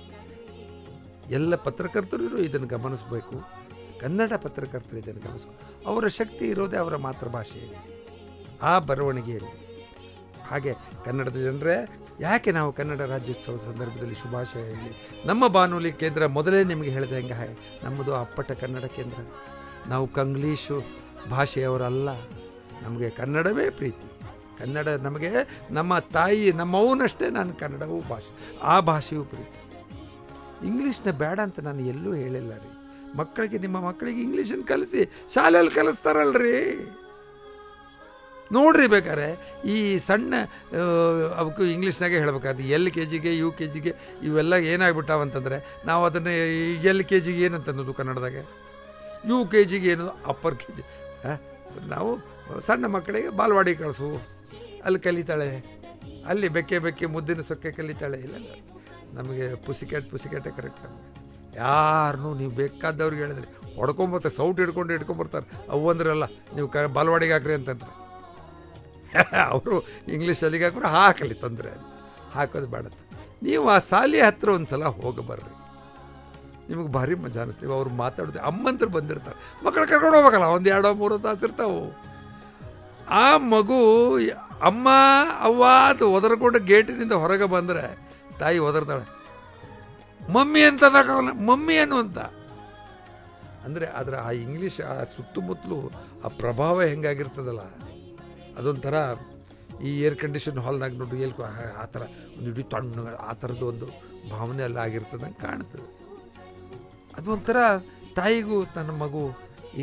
ಎಲ್ಲ ಪತ್ರಕರ್ತರು ಇದನ್ನು ಗಮನಿಸಬೇಕು. ಕನ್ನಡ ಪತ್ರಕರ್ತರು ಕನಸು ಅವರ ಶಕ್ತಿ ಇರೋದೇ ಅವರ ಮಾತೃಭಾಷೆಯಲ್ಲಿ ಆ ಬರವಣಿಗೆಯಲ್ಲಿ. ಹಾಗೆ ಕನ್ನಡದ ಜನರೇ, ಯಾಕೆ ನಾವು ಕನ್ನಡ ರಾಜ್ಯೋತ್ಸವ ಸಂದರ್ಭದಲ್ಲಿ ಶುಭಾಶಯ ಹೇಳಿ? ನಮ್ಮ ಬಾನುಲಿ ಕೇಂದ್ರ ಮೊದಲೇ ನಿಮಗೆ ಹೇಳಿದೆ ಹೆಂಗೆ ಹಾಗೆ? ನಮ್ಮದು ಅಪ್ಪಟ ಕನ್ನಡ ಕೇಂದ್ರ. ನಾವು ಕಂಗ್ಲೀಷು ಭಾಷೆಯವರಲ್ಲ. ನಮಗೆ ಕನ್ನಡವೇ ಪ್ರೀತಿ. ಕನ್ನಡ ನಮಗೆ ನಮ್ಮ ತಾಯಿ, ನಮ್ಮವನಷ್ಟೇ ನಾನು ಕನ್ನಡವೂ ಭಾಷೆ, ಆ ಭಾಷೆಯೂ ಪ್ರೀತಿ. ಇಂಗ್ಲೀಷ್ನ ಬೇಡ ಅಂತ ನಾನು ಎಲ್ಲೂ ಹೇಳಿಲ್ಲ ರೀ. ಮಕ್ಕಳಿಗೆ, ನಿಮ್ಮ ಮಕ್ಕಳಿಗೆ ಇಂಗ್ಲೀಷನ್ನು ಕಲಿಸಿ, ಶಾಲೆಯಲ್ಲಿ ಕಲಿಸ್ತಾರಲ್ರಿ. ನೋಡ್ರಿ ಬೇಕಾರೆ ಈ ಸಣ್ಣ ಅವಕ್ಕೂ ಇಂಗ್ಲೀಷ್ನಾಗೆ ಹೇಳ್ಬೇಕಾದ್ರೆ, ಎಲ್ ಕೆ ಜಿಗೆ ಯು ಕೆ ಜಿಗೆ ಇವೆಲ್ಲ ಏನಾಗ್ಬಿಟ್ಟಾವಂತಂದರೆ, ನಾವು ಅದನ್ನು ಎಲ್ ಕೆ ಜಿಗೆ ಏನಂತ ಅನ್ನೋದು ಕನ್ನಡದಾಗೆ. ಯು ಕೆ ಜಿಗೆ ಏನದು ಅಪ್ಪರ್ ಕೆ ಜಿ ನಾವು ಸಣ್ಣ ಮಕ್ಕಳಿಗೆ ಬಾಲ್ವಾಡಿ ಕಳಿಸು. ಅಲ್ಲಿ ಕಲಿತಾಳೆ. ಅಲ್ಲಿ ಬೆಕ್ಕೆ ಬೆಕ್ಕೆ ಮುದ್ದಿನ ಸೊಕ್ಕೆ ಕಲಿತಾಳೆ. ಇಲ್ಲ. ನಮಗೆ ಪುಸಿಕೆಟ್ ಪುಸಿಕ್ಯಾಟೇ ಕರೆಕ್ಟ್ ನಮಗೆ. ಯಾರನ್ನೂ ನೀವು ಬೇಕಾದವ್ರಿಗೆ ಹೇಳಿದ್ರೆ. ಹೊಡ್ಕೊಂಬರ್ತಾರೆ ಸೌಟ್ ಹಿಡ್ಕೊಂಡು ಹಿಡ್ಕೊಂಬರ್ತಾರೆ. ಅವು ಅಂದ್ರಲ್ಲ ನೀವು ಕ ಬಾಲ್ವಾಡಿಗೆ ಹಾಕ್ರಿ ಅಂತಂದ್ರೆ. ಅವರು ಇಂಗ್ಲೀಷಲ್ಲಿ ಹಾಕ್ರೆ ಹಾಕಲಿ ತೊಂದರೆ ಅದು ಹಾಕೋದು ಬೇಡತ್ತೆ ನೀವು ಆ ಸಾಲಿ ಹತ್ರ ಒಂದು ಸಲ ಹೋಗಬರ್ರಿ. ನಿಮಗೆ ಭಾರಿ ಮಜಾ ಅನಿಸ್ತೀವಿ ಅವ್ರು ಮಾತಾಡೋದು ಅಮ್ಮಂತರು ಬಂದಿರ್ತಾರೆ. ಮಕ್ಕಳು ಕರ್ಕೊಂಡು ಹೋಗ್ಬೇಕಲ್ಲ, ಒಂದು ಎರಡೋ ಮೂರು ತಾಸು ಇರ್ತಾವೆ. ಆ ಮಗು ಅಮ್ಮ ಅವ್ವ ಅಂತ ಒದರ್ಕೊಂಡು ಗೇಟಿನಿಂದ ಹೊರಗೆ ಬಂದರೆ, ತಾಯಿ ಒದರ್ತಾಳೆ. ಮಮ್ಮಿ ಅಂತ ಮಮ್ಮಿ ಏನು ಅಂತ. ಅಂದರೆ ಅದರ ಆ ಇಂಗ್ಲೀಷ್ ಆ ಸುತ್ತಮುತ್ತಲು ಆ ಪ್ರಭಾವ ಹೆಂಗಾಗಿರ್ತದಲ್ಲ? ಅದೊಂಥರ ಈ ಏರ್ ಕಂಡೀಷನ್ ಹಾಲ್ನಾಗ ನೋಡಿ ಎಲ್ಲಿ ಆ ಥರ ಒಂದು ಇಡೀ ತಣ್ಣ, ಆ ಥರದ್ದು ಒಂದು ಭಾವನೆ ಎಲ್ಲ ಆಗಿರ್ತದಂಗೆ ಕಾಣ್ತದೆ. ಅದು ಒಂಥರ ತಾಯಿಗೂ ತನ್ನ ಮಗು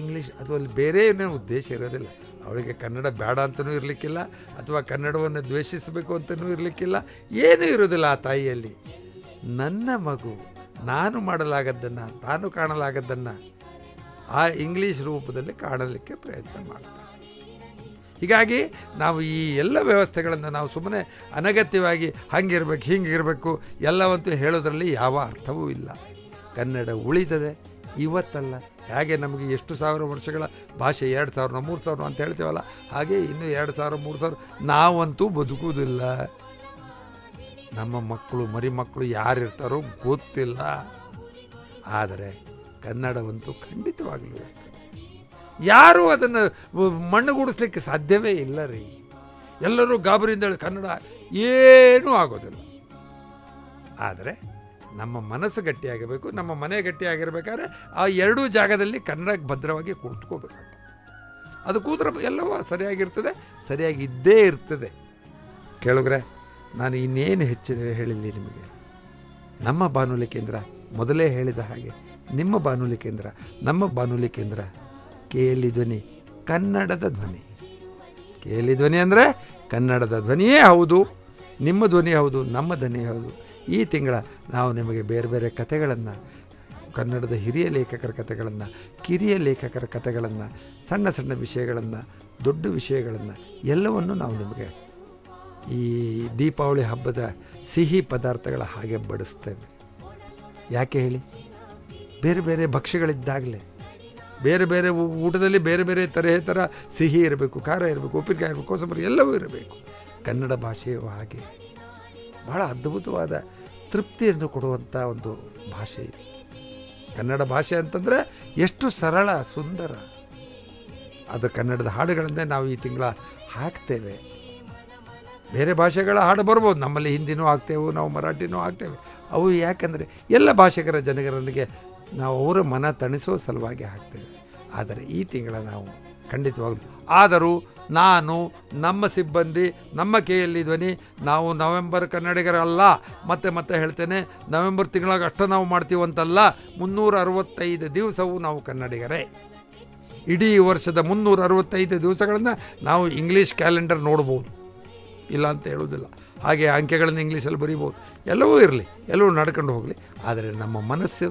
ಇಂಗ್ಲೀಷ್ ಅದು ಅಲ್ಲಿ ಬೇರೆ ಏನೇ ಉದ್ದೇಶ ಇರೋದಿಲ್ಲ. ಅವಳಿಗೆ ಕನ್ನಡ ಬೇಡ ಅಂತಲೂ ಇರಲಿಕ್ಕಿಲ್ಲ, ಅಥವಾ ಕನ್ನಡವನ್ನು ದ್ವೇಷಿಸಬೇಕು ಅಂತಲೂ ಇರಲಿಕ್ಕಿಲ್ಲ, ಏನೂ ಇರೋದಿಲ್ಲ ಆ ತಾಯಿಯಲ್ಲಿ. ನನ್ನ ಮಗು, ನಾನು ಮಾಡಲಾಗದ್ದನ್ನು, ತಾನು ಕಾಣಲಾಗದ್ದನ್ನು ಆ ಇಂಗ್ಲೀಷ್ ರೂಪದಲ್ಲಿ ಕಾಣಲಿಕ್ಕೆ ಪ್ರಯತ್ನ ಮಾಡ್ತಾರೆ. ಹೀಗಾಗಿ ನಾವು ಈ ಎಲ್ಲ ವ್ಯವಸ್ಥೆಗಳನ್ನು ನಾವು ಸುಮ್ಮನೆ ಅನಗತ್ಯವಾಗಿ ಹಂಗಿರಬೇಕು, ಹಿಂಗಿರಬೇಕು, ಎಲ್ಲವಂತೂ ಹೇಳೋದ್ರಲ್ಲಿ ಯಾವ ಅರ್ಥವೂ ಇಲ್ಲ. ಕನ್ನಡ ಉಳಿತದೆ, ಇವತ್ತಲ್ಲ. ಹೇಗೆ ನಮಗೆ ಎಷ್ಟು ಸಾವಿರ ವರ್ಷಗಳ ಭಾಷೆ, ಎರಡು ಸಾವಿರ, ಮೂರು ಸಾವಿರ ಅಂತ ಹೇಳ್ತೇವಲ್ಲ, ಹಾಗೆ ಇನ್ನೂ ಎರಡು ಸಾವಿರ, ಮೂರು ಸಾವಿರ ನಾವಂತೂ ಬದುಕುವುದಿಲ್ಲ. ನಮ್ಮ ಮಕ್ಕಳು ಮರಿ ಮಕ್ಕಳು ಯಾರಿರ್ತಾರೋ ಗೊತ್ತಿಲ್ಲ. ಆದರೆ ಕನ್ನಡವಂತೂ ಖಂಡಿತವಾಗಲೂ ಇರ್ತದೆ. ಯಾರೂ ಅದನ್ನು ಮಣ್ಣುಗೂಡಿಸ್ಲಿಕ್ಕೆ ಸಾಧ್ಯವೇ ಇಲ್ಲ ರೀ. ಎಲ್ಲರೂ ಗಾಬರಿಯಿಂದ ಕನ್ನಡ ಏನೂ ಆಗೋದಿಲ್ಲ. ಆದರೆ ನಮ್ಮ ಮನಸ್ಸು ಗಟ್ಟಿಯಾಗಿರಬೇಕು, ನಮ್ಮ ಮನೆ ಗಟ್ಟಿಯಾಗಿರ್ಬೇಕಾದ್ರೆ ಆ ಎರಡೂ ಜಾಗದಲ್ಲಿ ಕನ್ನಡಕ್ಕೆ ಭದ್ರವಾಗಿ ಕೂತ್ಕೋಬೇಕು. ಅದು ಕೂತ್ರೆ ಎಲ್ಲವೂ ಸರಿಯಾಗಿರ್ತದೆ, ಸರಿಯಾಗಿ ಇದ್ದೇ ಇರ್ತದೆ. ಕೇಳುಗ್ರೆ? ನಾನು ಇನ್ನೇನು ಹೆಚ್ಚಿನ ಹೇಳಿಲ್ಲ ನಿಮಗೆ. ನಮ್ಮ ಬಾನುಲಿ ಕೇಂದ್ರ, ಮೊದಲೇ ಹೇಳಿದ ಹಾಗೆ ನಿಮ್ಮ ಬಾನುಲಿ ಕೇಂದ್ರ, ನಮ್ಮ ಬಾನುಲಿ ಕೇಂದ್ರ ಕೇಳಿ ಧ್ವನಿ, ಕನ್ನಡದ ಧ್ವನಿ. ಕೇಳಿ ಧ್ವನಿ ಅಂದರೆ ಕನ್ನಡದ ಧ್ವನಿಯೇ ಹೌದು, ನಿಮ್ಮ ಧ್ವನಿ ಹೌದು, ನಮ್ಮ ಧ್ವನಿ ಹೌದು. ಈ ತಿಂಗಳ ನಾವು ನಿಮಗೆ ಬೇರೆ ಬೇರೆ ಕಥೆಗಳನ್ನು, ಕನ್ನಡದ ಹಿರಿಯ ಲೇಖಕರ ಕಥೆಗಳನ್ನು, ಕಿರಿಯ ಲೇಖಕರ ಕಥೆಗಳನ್ನು, ಸಣ್ಣ ಸಣ್ಣ ವಿಷಯಗಳನ್ನು, ದೊಡ್ಡ ವಿಷಯಗಳನ್ನು ಎಲ್ಲವನ್ನು ನಾವು ನಿಮಗೆ ಈ ದೀಪಾವಳಿ ಹಬ್ಬದ ಸಿಹಿ ಪದಾರ್ಥಗಳ ಹಾಗೆ ಬಡಿಸ್ತೇವೆ. ಯಾಕೆ ಹೇಳಿ? ಬೇರೆ ಬೇರೆ ಭಕ್ಷ್ಯಗಳಿದ್ದಾಗಲೇ, ಬೇರೆ ಬೇರೆ ಊಟದಲ್ಲಿ ಬೇರೆ ಬೇರೆ ತರಹ ಥರ ಸಿಹಿ ಇರಬೇಕು, ಖಾರ ಇರಬೇಕು, ಉಪ್ಪಿನಕಾಯಿ ಇರಬೇಕು, ಕೋಸಂಬರಿ ಎಲ್ಲವೂ ಇರಬೇಕು. ಕನ್ನಡ ಭಾಷೆಯು ಹಾಗೆ. ಬಹಳ ಅದ್ಭುತವಾದ ತೃಪ್ತಿಯನ್ನು ಕೊಡುವಂಥ ಒಂದು ಭಾಷೆ ಇದೆ. ಕನ್ನಡ ಭಾಷೆ ಅಂತಂದರೆ ಎಷ್ಟು ಸರಳ, ಸುಂದರ. ಅದು ಕನ್ನಡದ ಹಾಡುಗಳನ್ನೇ ನಾವು ಈ ತಿಂಗಳ ಹಾಕ್ತೇವೆ. ಬೇರೆ ಭಾಷೆಗಳ ಹಾಡು ಬರ್ಬೋದು. ನಮ್ಮಲ್ಲಿ ಹಿಂದಿನೂ ಆಗ್ತೇವೆ, ನಾವು ಮರಾಠಿನೂ ಆಗ್ತೇವೆ. ಅವು ಯಾಕಂದರೆ ಎಲ್ಲ ಭಾಷೆಗರ ಜನಗರನಿಗೆ ನಾವು ಅವರ ಮನ ತಣಿಸೋ ಸಲುವಾಗಿ ಹಾಕ್ತೇವೆ. ಆದರೆ ಈ ತಿಂಗಳ ನಾವು ಖಂಡಿತವಾಗಲು ಆದರೂ ನಾನು, ನಮ್ಮ ಸಿಬ್ಬಂದಿ, ನಮ್ಮ ಕೈಯಲ್ಲಿ ಧ್ವನಿ, ನಾವು ನವೆಂಬರ್ ಕನ್ನಡಿಗರಲ್ಲ, ಮತ್ತೆ ಮತ್ತೆ ಹೇಳ್ತೇನೆ, ನವೆಂಬರ್ ತಿಂಗಳಾಗ ಅಷ್ಟು ನಾವು ಮಾಡ್ತೀವಂತಲ್ಲ ಮುನ್ನೂರ ಅರವತ್ತೈದು ದಿವಸವೂ ನಾವು ಕನ್ನಡಿಗರೇ. ಇಡೀ ವರ್ಷದ ಮುನ್ನೂರ ಅರವತ್ತೈದು ದಿವಸಗಳನ್ನು ನಾವು ಇಂಗ್ಲೀಷ್ ಕ್ಯಾಲೆಂಡರ್ ನೋಡ್ಬೋದು. ಇಲ್ಲ ಅಂತ ಹೇಳೋದಿಲ್ಲ ಹಾಗೆ ಅಂಕೆಗಳನ್ನು ಇಂಗ್ಲೀಷಲ್ಲಿ ಬರೀಬೋದು ಎಲ್ಲವೂ ಇರಲಿ, ಎಲ್ಲವೂ ನಡ್ಕೊಂಡು ಹೋಗಲಿ. ಆದರೆ ನಮ್ಮ ಮನಸ್ಸು,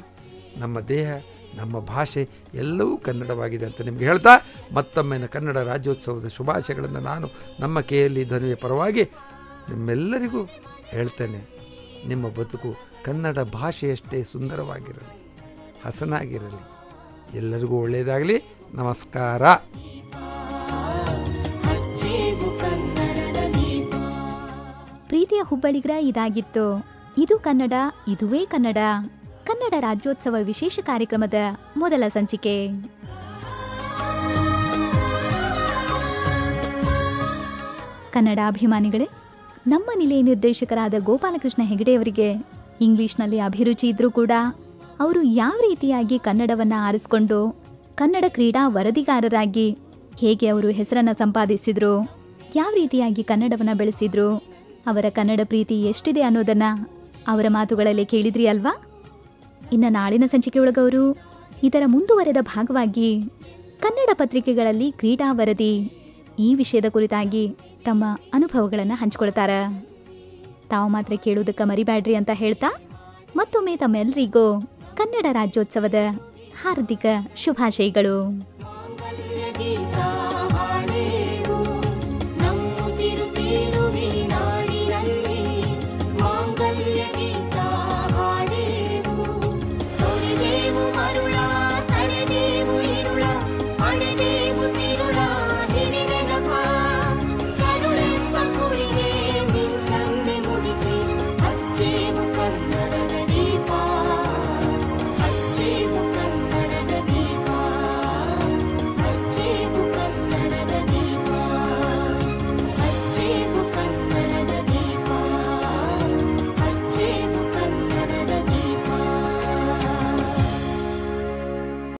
ನಮ್ಮ ದೇಹ, ನಮ್ಮ ಭಾಷೆ ಎಲ್ಲವೂ ಕನ್ನಡವಾಗಿದೆ ಅಂತ ನಿಮಗೆ ಹೇಳ್ತಾ ಮತ್ತೊಮ್ಮೆ ಕನ್ನಡ ರಾಜ್ಯೋತ್ಸವದ ಶುಭಾಶಯಗಳನ್ನು ನಾನು ನಮ್ಮ ಕೈಯಲ್ಲಿ ಧ್ವನಿಯ ಪರವಾಗಿ ನಿಮ್ಮೆಲ್ಲರಿಗೂ ಹೇಳ್ತೇನೆ. ನಿಮ್ಮ ಬದುಕು ಕನ್ನಡ ಭಾಷೆಯಷ್ಟೇ ಸುಂದರವಾಗಿರಲಿ, ಹಸನಾಗಿರಲಿ. ಎಲ್ಲರಿಗೂ ಒಳ್ಳೆಯದಾಗಲಿ. ನಮಸ್ಕಾರ. ಪ್ರೀತಿಯ ಹುಬ್ಬಳ್ಳಿಗ್ರ ಇದಾಗಿತ್ತು. ಇದು ಕನ್ನಡ, ಇದುವೇ ಕನ್ನಡ. ಕನ್ನಡ ರಾಜ್ಯೋತ್ಸವ ವಿಶೇಷ ಕಾರ್ಯಕ್ರಮದ ಮೊದಲ ಸಂಚಿಕೆ. ಕನ್ನಡ ಅಭಿಮಾನಿಗಳೇ, ನಮ್ಮ ನಿಲಯ ನಿರ್ದೇಶಕರಾದ ಗೋಪಾಲಕೃಷ್ಣ ಹೆಗಡೆಯವರಿಗೆ ಇಂಗ್ಲಿಷ್ನಲ್ಲಿ ಅಭಿರುಚಿ ಇದ್ರೂ ಕೂಡ ಅವರು ಯಾವ ರೀತಿಯಾಗಿ ಕನ್ನಡವನ್ನ ಆರಿಸಿಕೊಂಡು ಕನ್ನಡ ಕ್ರೀಡಾ ವರದಿಗಾರರಾಗಿ ಹೇಗೆ ಅವರು ಹೆಸರನ್ನು ಸಂಪಾದಿಸಿದ್ರು, ಯಾವ ರೀತಿಯಾಗಿ ಕನ್ನಡವನ್ನು ಬೆಳೆಸಿದ್ರು ಅವರ ಕನ್ನಡ ಪ್ರೀತಿ ಎಷ್ಟಿದೆ ಅನ್ನೋದನ್ನ ಅವರ ಮಾತುಗಳಲ್ಲಿ ಕೇಳಿದ್ರಿ ಅಲ್ವಾ? ಇನ್ನು ನಾಳಿನ ಸಂಚಿಕೆ ಒಳಗವರು ಇದರ ಮುಂದುವರೆದ ಭಾಗವಾಗಿ ಕನ್ನಡ ಪತ್ರಿಕೆಗಳಲ್ಲಿ ಕ್ರೀಡಾ ವರದಿ ಈ ವಿಷಯದ ಕುರಿತಾಗಿ ತಮ್ಮ ಅನುಭವಗಳನ್ನು ಹಂಚ್ಕೊಳ್ತಾರ. ತಾವು ಮಾತ್ರ ಕೇಳುವುದಕ್ಕೆ ಮರಿಬ್ಯಾಡ್ರಿ ಅಂತ ಹೇಳ್ತಾ ಮತ್ತೊಮ್ಮೆ ತಮ್ಮೆಲ್ಲರಿಗೂ ಕನ್ನಡ ರಾಜ್ಯೋತ್ಸವದ ಹಾರ್ದಿಕ ಶುಭಾಶಯಗಳು.